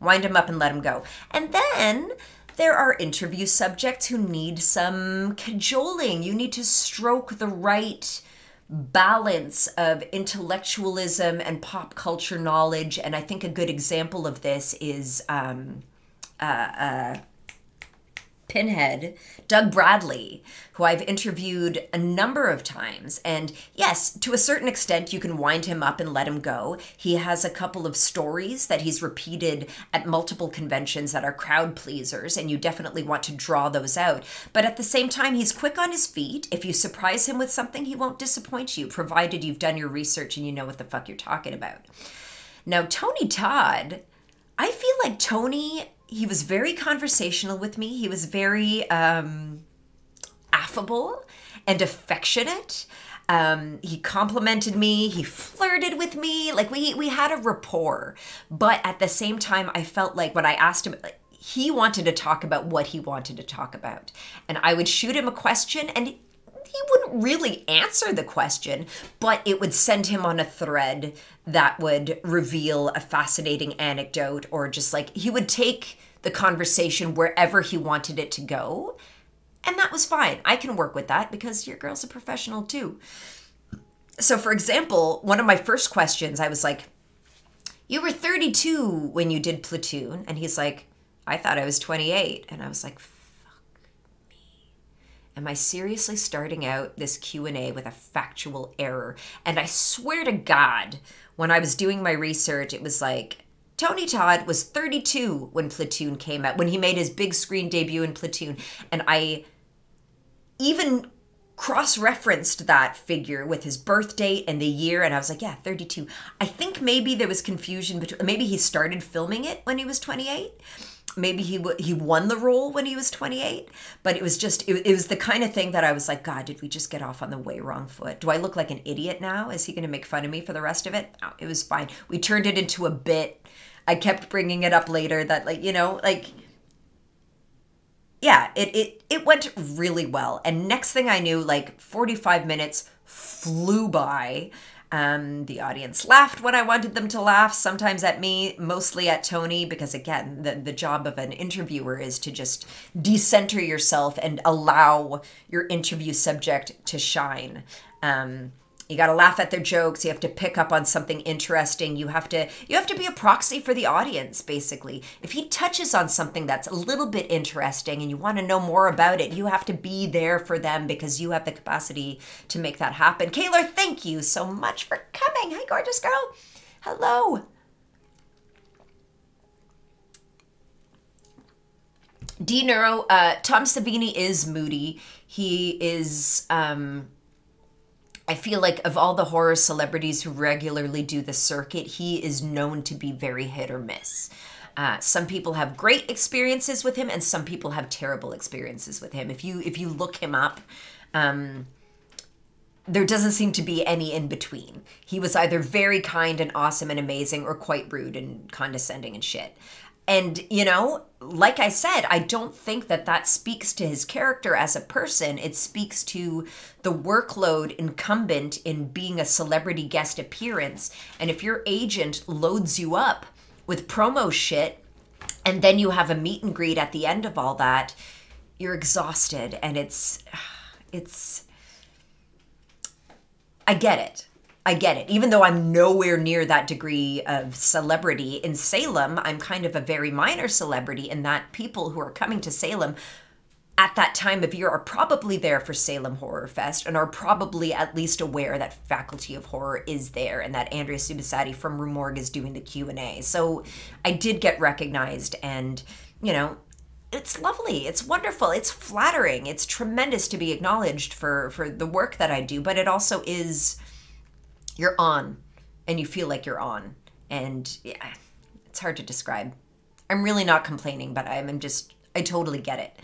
wind them up and let them go. And then there are interview subjects who need some cajoling. You need to stroke the right balance of intellectualism and pop culture knowledge. And I think a good example of this is um, uh, pinhead, Doug Bradley, who I've interviewed a number of times. And yes, to a certain extent, you can wind him up and let him go. He has a couple of stories that he's repeated at multiple conventions that are crowd pleasers, and you definitely want to draw those out. But at the same time, he's quick on his feet. If you surprise him with something, he won't disappoint you, provided you've done your research and you know what the fuck you're talking about. Now, Tony Todd, I feel like Tony he was very conversational with me. He was very um, affable and affectionate. Um, he complimented me. He flirted with me. Like we we had a rapport. But at the same time, I felt like when I asked him. Like, he wanted to talk about what he wanted to talk about. And I would shoot him a question and he wouldn't really answer the question, but it would send him on a thread that would reveal a fascinating anecdote or just like he would take the conversation wherever he wanted it to go. And that was fine. I can work with that because your girl's a professional too. So, for example, one of my first questions, I was like, You were 32 when you did Platoon. And he's like, I thought I was 28. And I was like. Am I seriously starting out this Q&A with a factual error? And I swear to God, when I was doing my research, it was like, Tony Todd was 32 when Platoon came out, when he made his big screen debut in Platoon. And I even cross referenced that figure with his birth date and the year. And I was like, yeah, 32. I think maybe there was confusion between, maybe he started filming it when he was 28 maybe he w- he won the role when he was 28 but it was just it, it was the kind of thing that i was like god did we just get off on the way wrong foot do i look like an idiot now is he going to make fun of me for the rest of it no, it was fine we turned it into a bit I kept bringing it up later that like, you know, like yeah, it it it went really well. And next thing I knew, like 45 minutes flew by. Um, the audience laughed when I wanted them to laugh, sometimes at me, mostly at Tony, because again, the, the job of an interviewer is to just decenter yourself and allow your interview subject to shine. Um, you got to laugh at their jokes. You have to pick up on something interesting. You have to you have to be a proxy for the audience basically. If he touches on something that's a little bit interesting and you want to know more about it you have to be there for them because you have the capacity to make that happen. Kaylor thank you so much for coming. Hi gorgeous girl. Hello. D Neuro, uh, Tom Savini is moody. He is um, I feel like of all the horror celebrities who regularly do the circuit, he is known to be very hit or miss. Uh, some people have great experiences with him, and some people have terrible experiences with him. If you if you look him up, um, there doesn't seem to be any in between. He was either very kind and awesome and amazing, or quite rude and condescending and shit. And, you know, like I said, I don't think that that speaks to his character as a person. It speaks to the workload incumbent in being a celebrity guest appearance. And if your agent loads you up with promo shit and then you have a meet and greet at the end of all that, you're exhausted and it's it's I get it. I get it. Even though I'm nowhere near that degree of celebrity in Salem, I'm kind of a very minor celebrity in that people who are coming to Salem at that time of year are probably there for Salem Horror Fest and are probably at least aware that Faculty of Horror is there and that Andrea Subissati from Rue Morgue is doing the Q&A. So I did get recognized and, you know, it's lovely. It's wonderful. It's flattering. It's tremendous to be acknowledged for for the work that I do, but it also is you're on and you feel like you're on. And yeah, it's hard to describe. I'm really not complaining, but I'm just, I totally get it.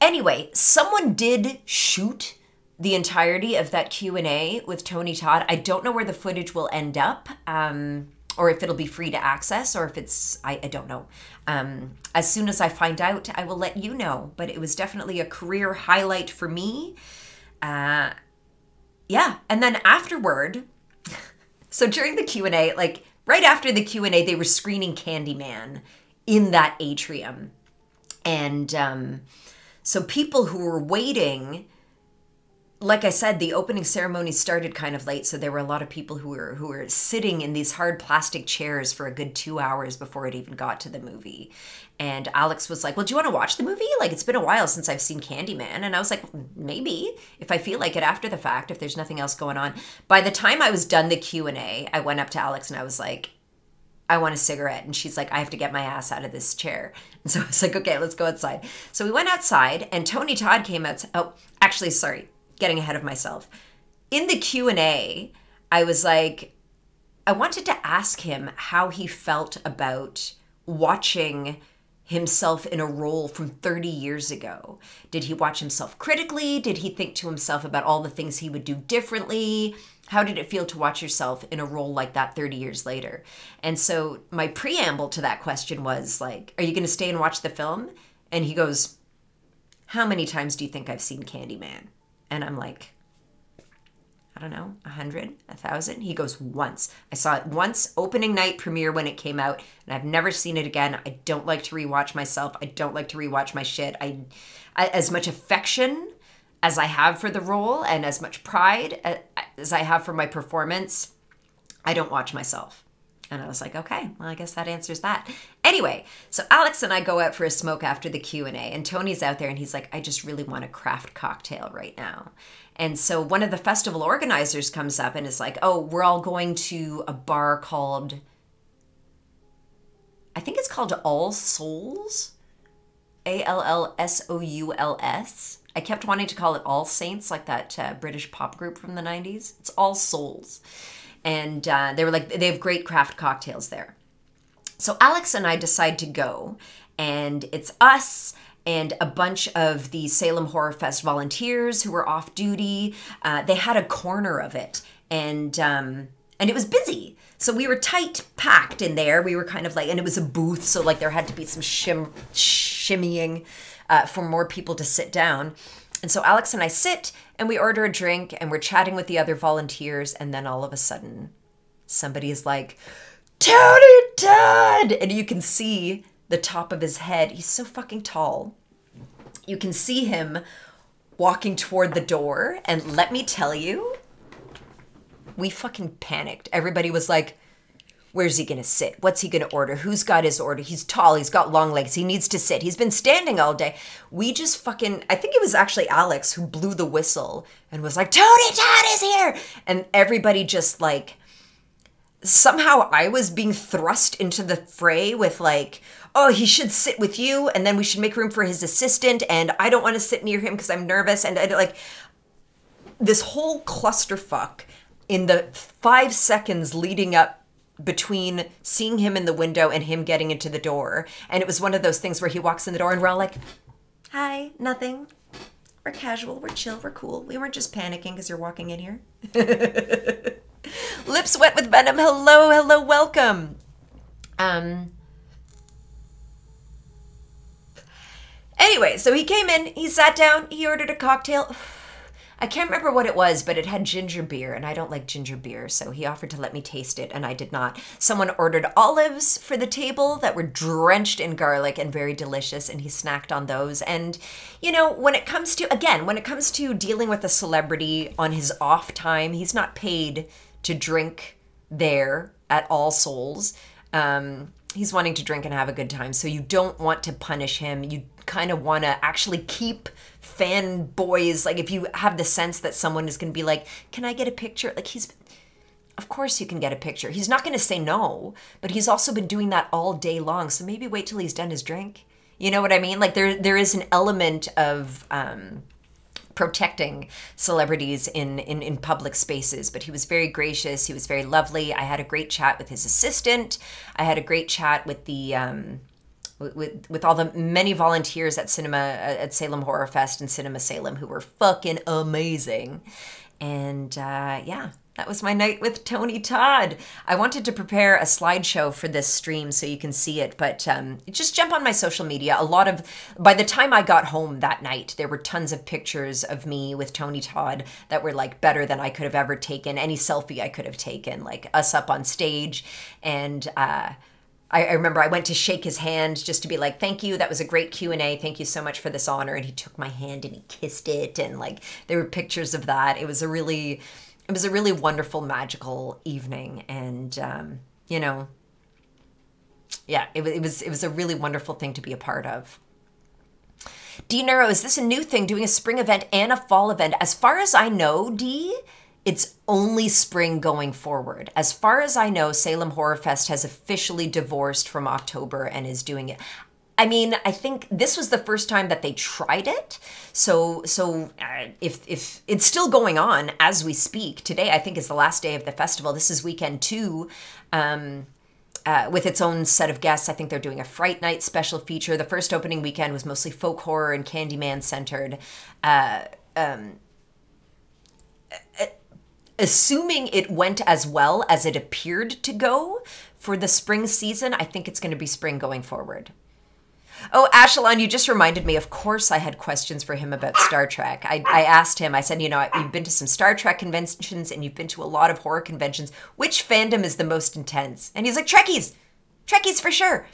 Anyway, someone did shoot the entirety of that Q&A with Tony Todd. I don't know where the footage will end up. Um, or if it'll be free to access or if it's I, I don't know um, as soon as i find out i will let you know but it was definitely a career highlight for me uh, yeah and then afterward so during the Q&A, like right after the Q&A, they were screening Candyman in that atrium. And um, so people who were waiting like I said, the opening ceremony started kind of late, so there were a lot of people who were who were sitting in these hard plastic chairs for a good two hours before it even got to the movie. And Alex was like, "Well, do you want to watch the movie? Like, it's been a while since I've seen Candyman." And I was like, "Maybe if I feel like it after the fact, if there's nothing else going on." By the time I was done the Q and A, I went up to Alex and I was like, I want a cigarette. And she's like, I have to get my ass out of this chair. And so I was like, okay, let's go outside. So we went outside and Tony Todd came out. Oh, actually, sorry, getting ahead of myself. In the Q&A, I was like, I wanted to ask him how he felt about watching himself in a role from 30 years ago. Did he watch himself critically? Did he think to himself about all the things he would do differently? How did it feel to watch yourself in a role like that 30 years later? And so my preamble to that question was like, are you going to stay and watch the film? And he goes, how many times do you think I've seen Candyman? And I'm like, I don't know, a hundred, a thousand. He goes once. I saw it once, opening night premiere when it came out, and I've never seen it again. I don't like to rewatch myself. I don't like to rewatch my shit. I, I as much affection as I have for the role and as much pride uh, as I have for my performance, I don't watch myself. And I was like, okay, well, I guess that answers that. Anyway, so Alex and I go out for a smoke after the Q&A and Tony's out there and he's like, I just really want a craft cocktail right now. And so one of the festival organizers comes up and is like, oh, we're all going to a bar called, I think it's called All Souls, A L L S O U L S. I kept wanting to call it All Saints, like that uh, British pop group from the 90s. It's All Souls. And uh, they were like, they have great craft cocktails there. So Alex and I decide to go, and it's us and a bunch of the Salem Horror Fest volunteers who were off duty. Uh, they had a corner of it, and um, and it was busy. So we were tight packed in there. We were kind of like, and it was a booth, so like there had to be some shim shimmying uh, for more people to sit down. And so Alex and I sit and we order a drink and we're chatting with the other volunteers. And then all of a sudden, somebody is like, Tony Todd! And you can see the top of his head. He's so fucking tall. You can see him walking toward the door. And let me tell you, we fucking panicked. Everybody was like, Where's he gonna sit? What's he gonna order? Who's got his order? He's tall, he's got long legs, he needs to sit. He's been standing all day. We just fucking, I think it was actually Alex who blew the whistle and was like, Tony Todd is here! And everybody just like, somehow I was being thrust into the fray with like, oh, he should sit with you, and then we should make room for his assistant, and I don't wanna sit near him because I'm nervous. And I, like, this whole clusterfuck in the five seconds leading up between seeing him in the window and him getting into the door. And it was one of those things where he walks in the door and we're all like, hi, nothing. We're casual, we're chill, we're cool. We weren't just panicking because you're walking in here. Lips wet with venom. Hello, hello, welcome. Um. Anyway, so he came in, he sat down, he ordered a cocktail. I can't remember what it was, but it had ginger beer, and I don't like ginger beer, so he offered to let me taste it, and I did not. Someone ordered olives for the table that were drenched in garlic and very delicious, and he snacked on those. And, you know, when it comes to, again, when it comes to dealing with a celebrity on his off time, he's not paid to drink there at All Souls. Um, he's wanting to drink and have a good time, so you don't want to punish him. You kind of want to actually keep fanboys like if you have the sense that someone is going to be like can i get a picture? Like he's of course you can get a picture. He's not going to say no but he's also been doing that all day long so maybe wait till he's done his drink. You know what i mean? Like there there is an element of um protecting celebrities in, in in public spaces but he was very gracious he was very lovely. I had a great chat with his assistant. I had a great chat with the um with with all the many volunteers at cinema at Salem Horror Fest and Cinema Salem who were fucking amazing. And uh, yeah, that was my night with Tony Todd. I wanted to prepare a slideshow for this stream so you can see it, but um, just jump on my social media. A lot of, by the time I got home that night, there were tons of pictures of me with Tony Todd that were like better than I could have ever taken, any selfie I could have taken, like us up on stage. And, uh, I, I remember I went to shake his hand just to be like, "Thank you, that was a great Q and A. Thank you so much for this honor." And he took my hand and he kissed it, and like there were pictures of that. It was a really, it was a really wonderful, magical evening, and um, you know, yeah, it, it was it was a really wonderful thing to be a part of. D Neuro, is this a new thing doing a spring event and a fall event? As far as I know, D, it's only spring going forward. As far as I know, Salem Horror Fest has officially divorced from October and is doing it. I mean, I think this was the first time that they tried it. So, so uh, if if it's still going on as we speak today, I think is the last day of the festival. This is weekend two. Um, uh, with its own set of guests. I think they're doing a Fright Night special feature. The first opening weekend was mostly folk horror and Candyman centered. Uh, um, assuming it went as well as it appeared to go for the spring season, I think it's going to be spring going forward. Oh, Ashelon, you just reminded me. Of course, I had questions for him about Star Trek. I, I asked him, I said, you know, you've been to some Star Trek conventions and you've been to a lot of horror conventions. Which fandom is the most intense? And he's like, Trekkies! Trekkies for sure.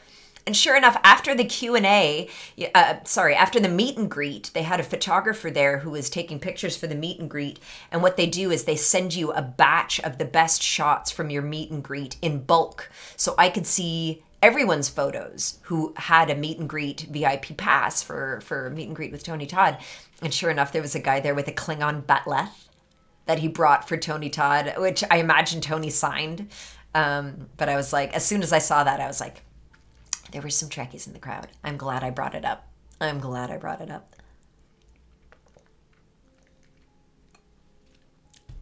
And sure enough, after the Q and A, uh, sorry, after the meet and greet, they had a photographer there who was taking pictures for the meet and greet. And what they do is they send you a batch of the best shots from your meet and greet in bulk, so I could see everyone's photos who had a meet and greet VIP pass for for meet and greet with Tony Todd. And sure enough, there was a guy there with a Klingon bat'leth that he brought for Tony Todd, which I imagine Tony signed. Um, but I was like, as soon as I saw that, I was like, there were some Trekkies in the crowd. I'm glad I brought it up. I'm glad I brought it up.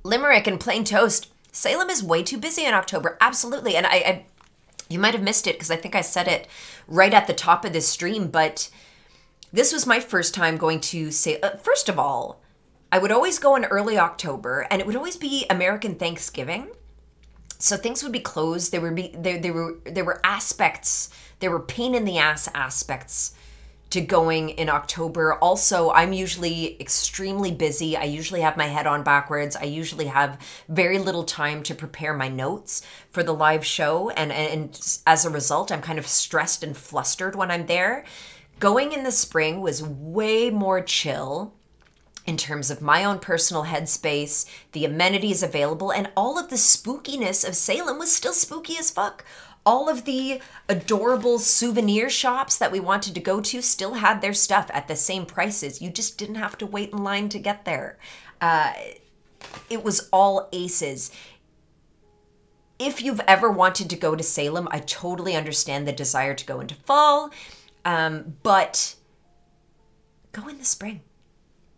Limerick and plain toast. Salem is way too busy in October. Absolutely. And I, I you might have missed it because I think I said it right at the top of this stream, but this was my first time going to say, uh, first of all, I would always go in early October and it would always be American Thanksgiving. So things would be closed. There would be there, there were there were aspects, there were pain in the ass aspects to going in October. Also, I'm usually extremely busy. I usually have my head on backwards. I usually have very little time to prepare my notes for the live show. And, and as a result, I'm kind of stressed and flustered when I'm there. Going in the spring was way more chill in terms of my own personal headspace, the amenities available, and all of the spookiness of Salem was still spooky as fuck all of the adorable souvenir shops that we wanted to go to still had their stuff at the same prices. You just didn't have to wait in line to get there. Uh, it was all aces. If you've ever wanted to go to Salem, I totally understand the desire to go into fall, um, but go in the spring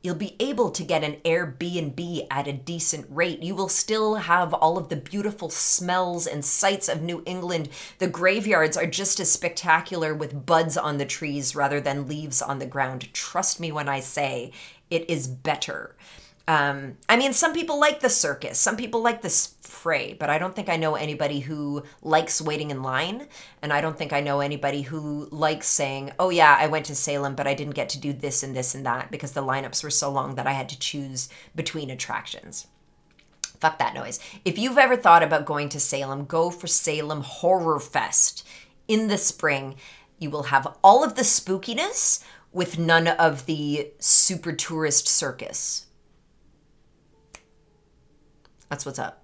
you'll be able to get an Airbnb at a decent rate. You will still have all of the beautiful smells and sights of New England. The graveyards are just as spectacular with buds on the trees rather than leaves on the ground. Trust me when I say it is better. Um, I mean, some people like the circus, some people like the fray, but I don't think I know anybody who likes waiting in line. And I don't think I know anybody who likes saying, oh, yeah, I went to Salem, but I didn't get to do this and this and that because the lineups were so long that I had to choose between attractions. Fuck that noise. If you've ever thought about going to Salem, go for Salem Horror Fest in the spring. You will have all of the spookiness with none of the super tourist circus that's what's up.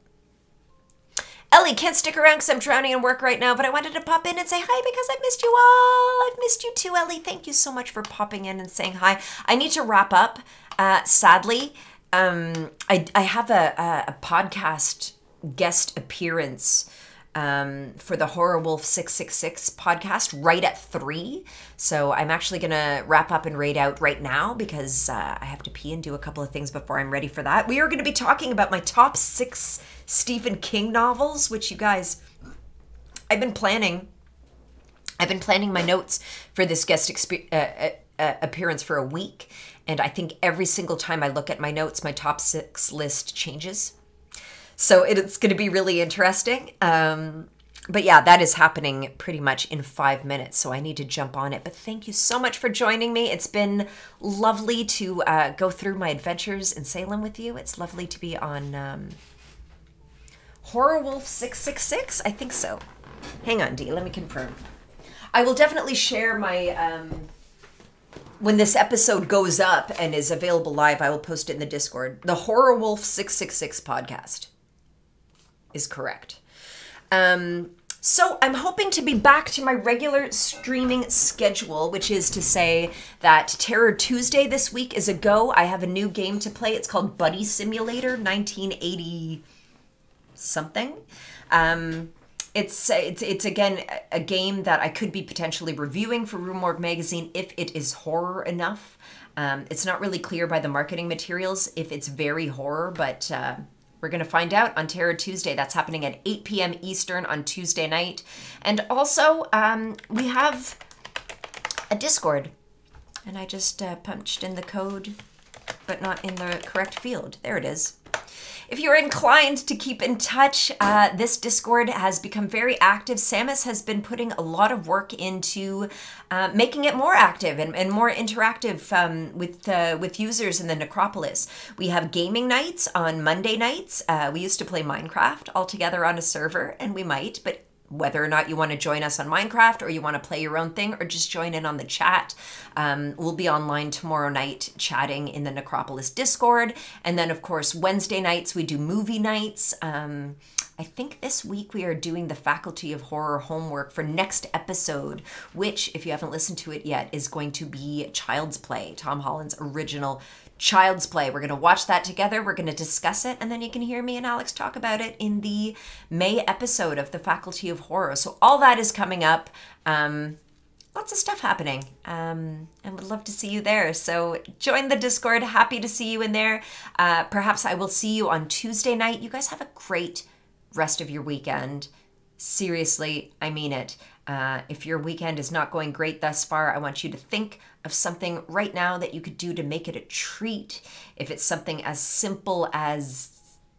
Ellie can't stick around because I'm drowning in work right now, but I wanted to pop in and say hi because I've missed you all. I've missed you too, Ellie. Thank you so much for popping in and saying hi. I need to wrap up. Uh, sadly, um, I, I have a, a, a podcast guest appearance um, for the Horror Wolf 666 podcast right at three. So I'm actually going to wrap up and raid out right now because uh, I have to pee and do a couple of things before I'm ready for that. We are going to be talking about my top six Stephen King novels, which you guys, I've been planning. I've been planning my notes for this guest exp- uh, uh, uh, appearance for a week. And I think every single time I look at my notes, my top six list changes. So it's going to be really interesting. Um, but yeah, that is happening pretty much in five minutes. So I need to jump on it. But thank you so much for joining me. It's been lovely to uh, go through my adventures in Salem with you. It's lovely to be on um, Horror Wolf 666. I think so. Hang on, D. Let me confirm. I will definitely share my. Um, when this episode goes up and is available live, I will post it in the Discord. The Horror Wolf 666 podcast is correct. Um, so I'm hoping to be back to my regular streaming schedule, which is to say that Terror Tuesday this week is a go. I have a new game to play. It's called Buddy Simulator 1980 something. Um, it's it's it's again a game that I could be potentially reviewing for Rue Morgue magazine if it is horror enough. Um, it's not really clear by the marketing materials if it's very horror, but uh, we're going to find out on Terror Tuesday. That's happening at 8 p.m. Eastern on Tuesday night. And also, um, we have a Discord. And I just uh, punched in the code, but not in the correct field. There it is. If you're inclined to keep in touch, uh, this Discord has become very active. Samus has been putting a lot of work into uh, making it more active and, and more interactive um, with uh, with users in the Necropolis. We have gaming nights on Monday nights. Uh, we used to play Minecraft all together on a server, and we might, but whether or not you want to join us on Minecraft or you want to play your own thing or just join in on the chat. Um, we'll be online tomorrow night chatting in the Necropolis Discord. And then, of course, Wednesday nights we do movie nights. Um, I think this week we are doing the Faculty of Horror homework for next episode, which, if you haven't listened to it yet, is going to be Child's Play, Tom Holland's original Child's Play. We're going to watch that together. We're going to discuss it, and then you can hear me and Alex talk about it in the May episode of the Faculty of Horror. So, all that is coming up. Um, lots of stuff happening um, and would love to see you there. So, join the Discord. Happy to see you in there. Uh, perhaps I will see you on Tuesday night. You guys have a great rest of your weekend. Seriously, I mean it. Uh, if your weekend is not going great thus far, I want you to think of something right now that you could do to make it a treat. If it's something as simple as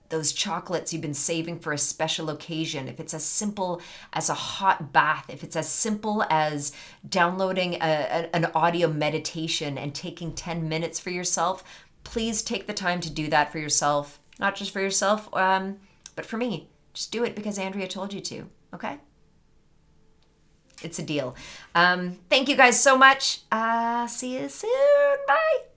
those chocolates you've been saving for a special occasion, if it's as simple as a hot bath, if it's as simple as downloading a, a, an audio meditation and taking 10 minutes for yourself, please take the time to do that for yourself. Not just for yourself, um, but for me. Just do it because Andrea told you to, okay? It's a deal. Um, thank you guys so much. Uh, see you soon. Bye.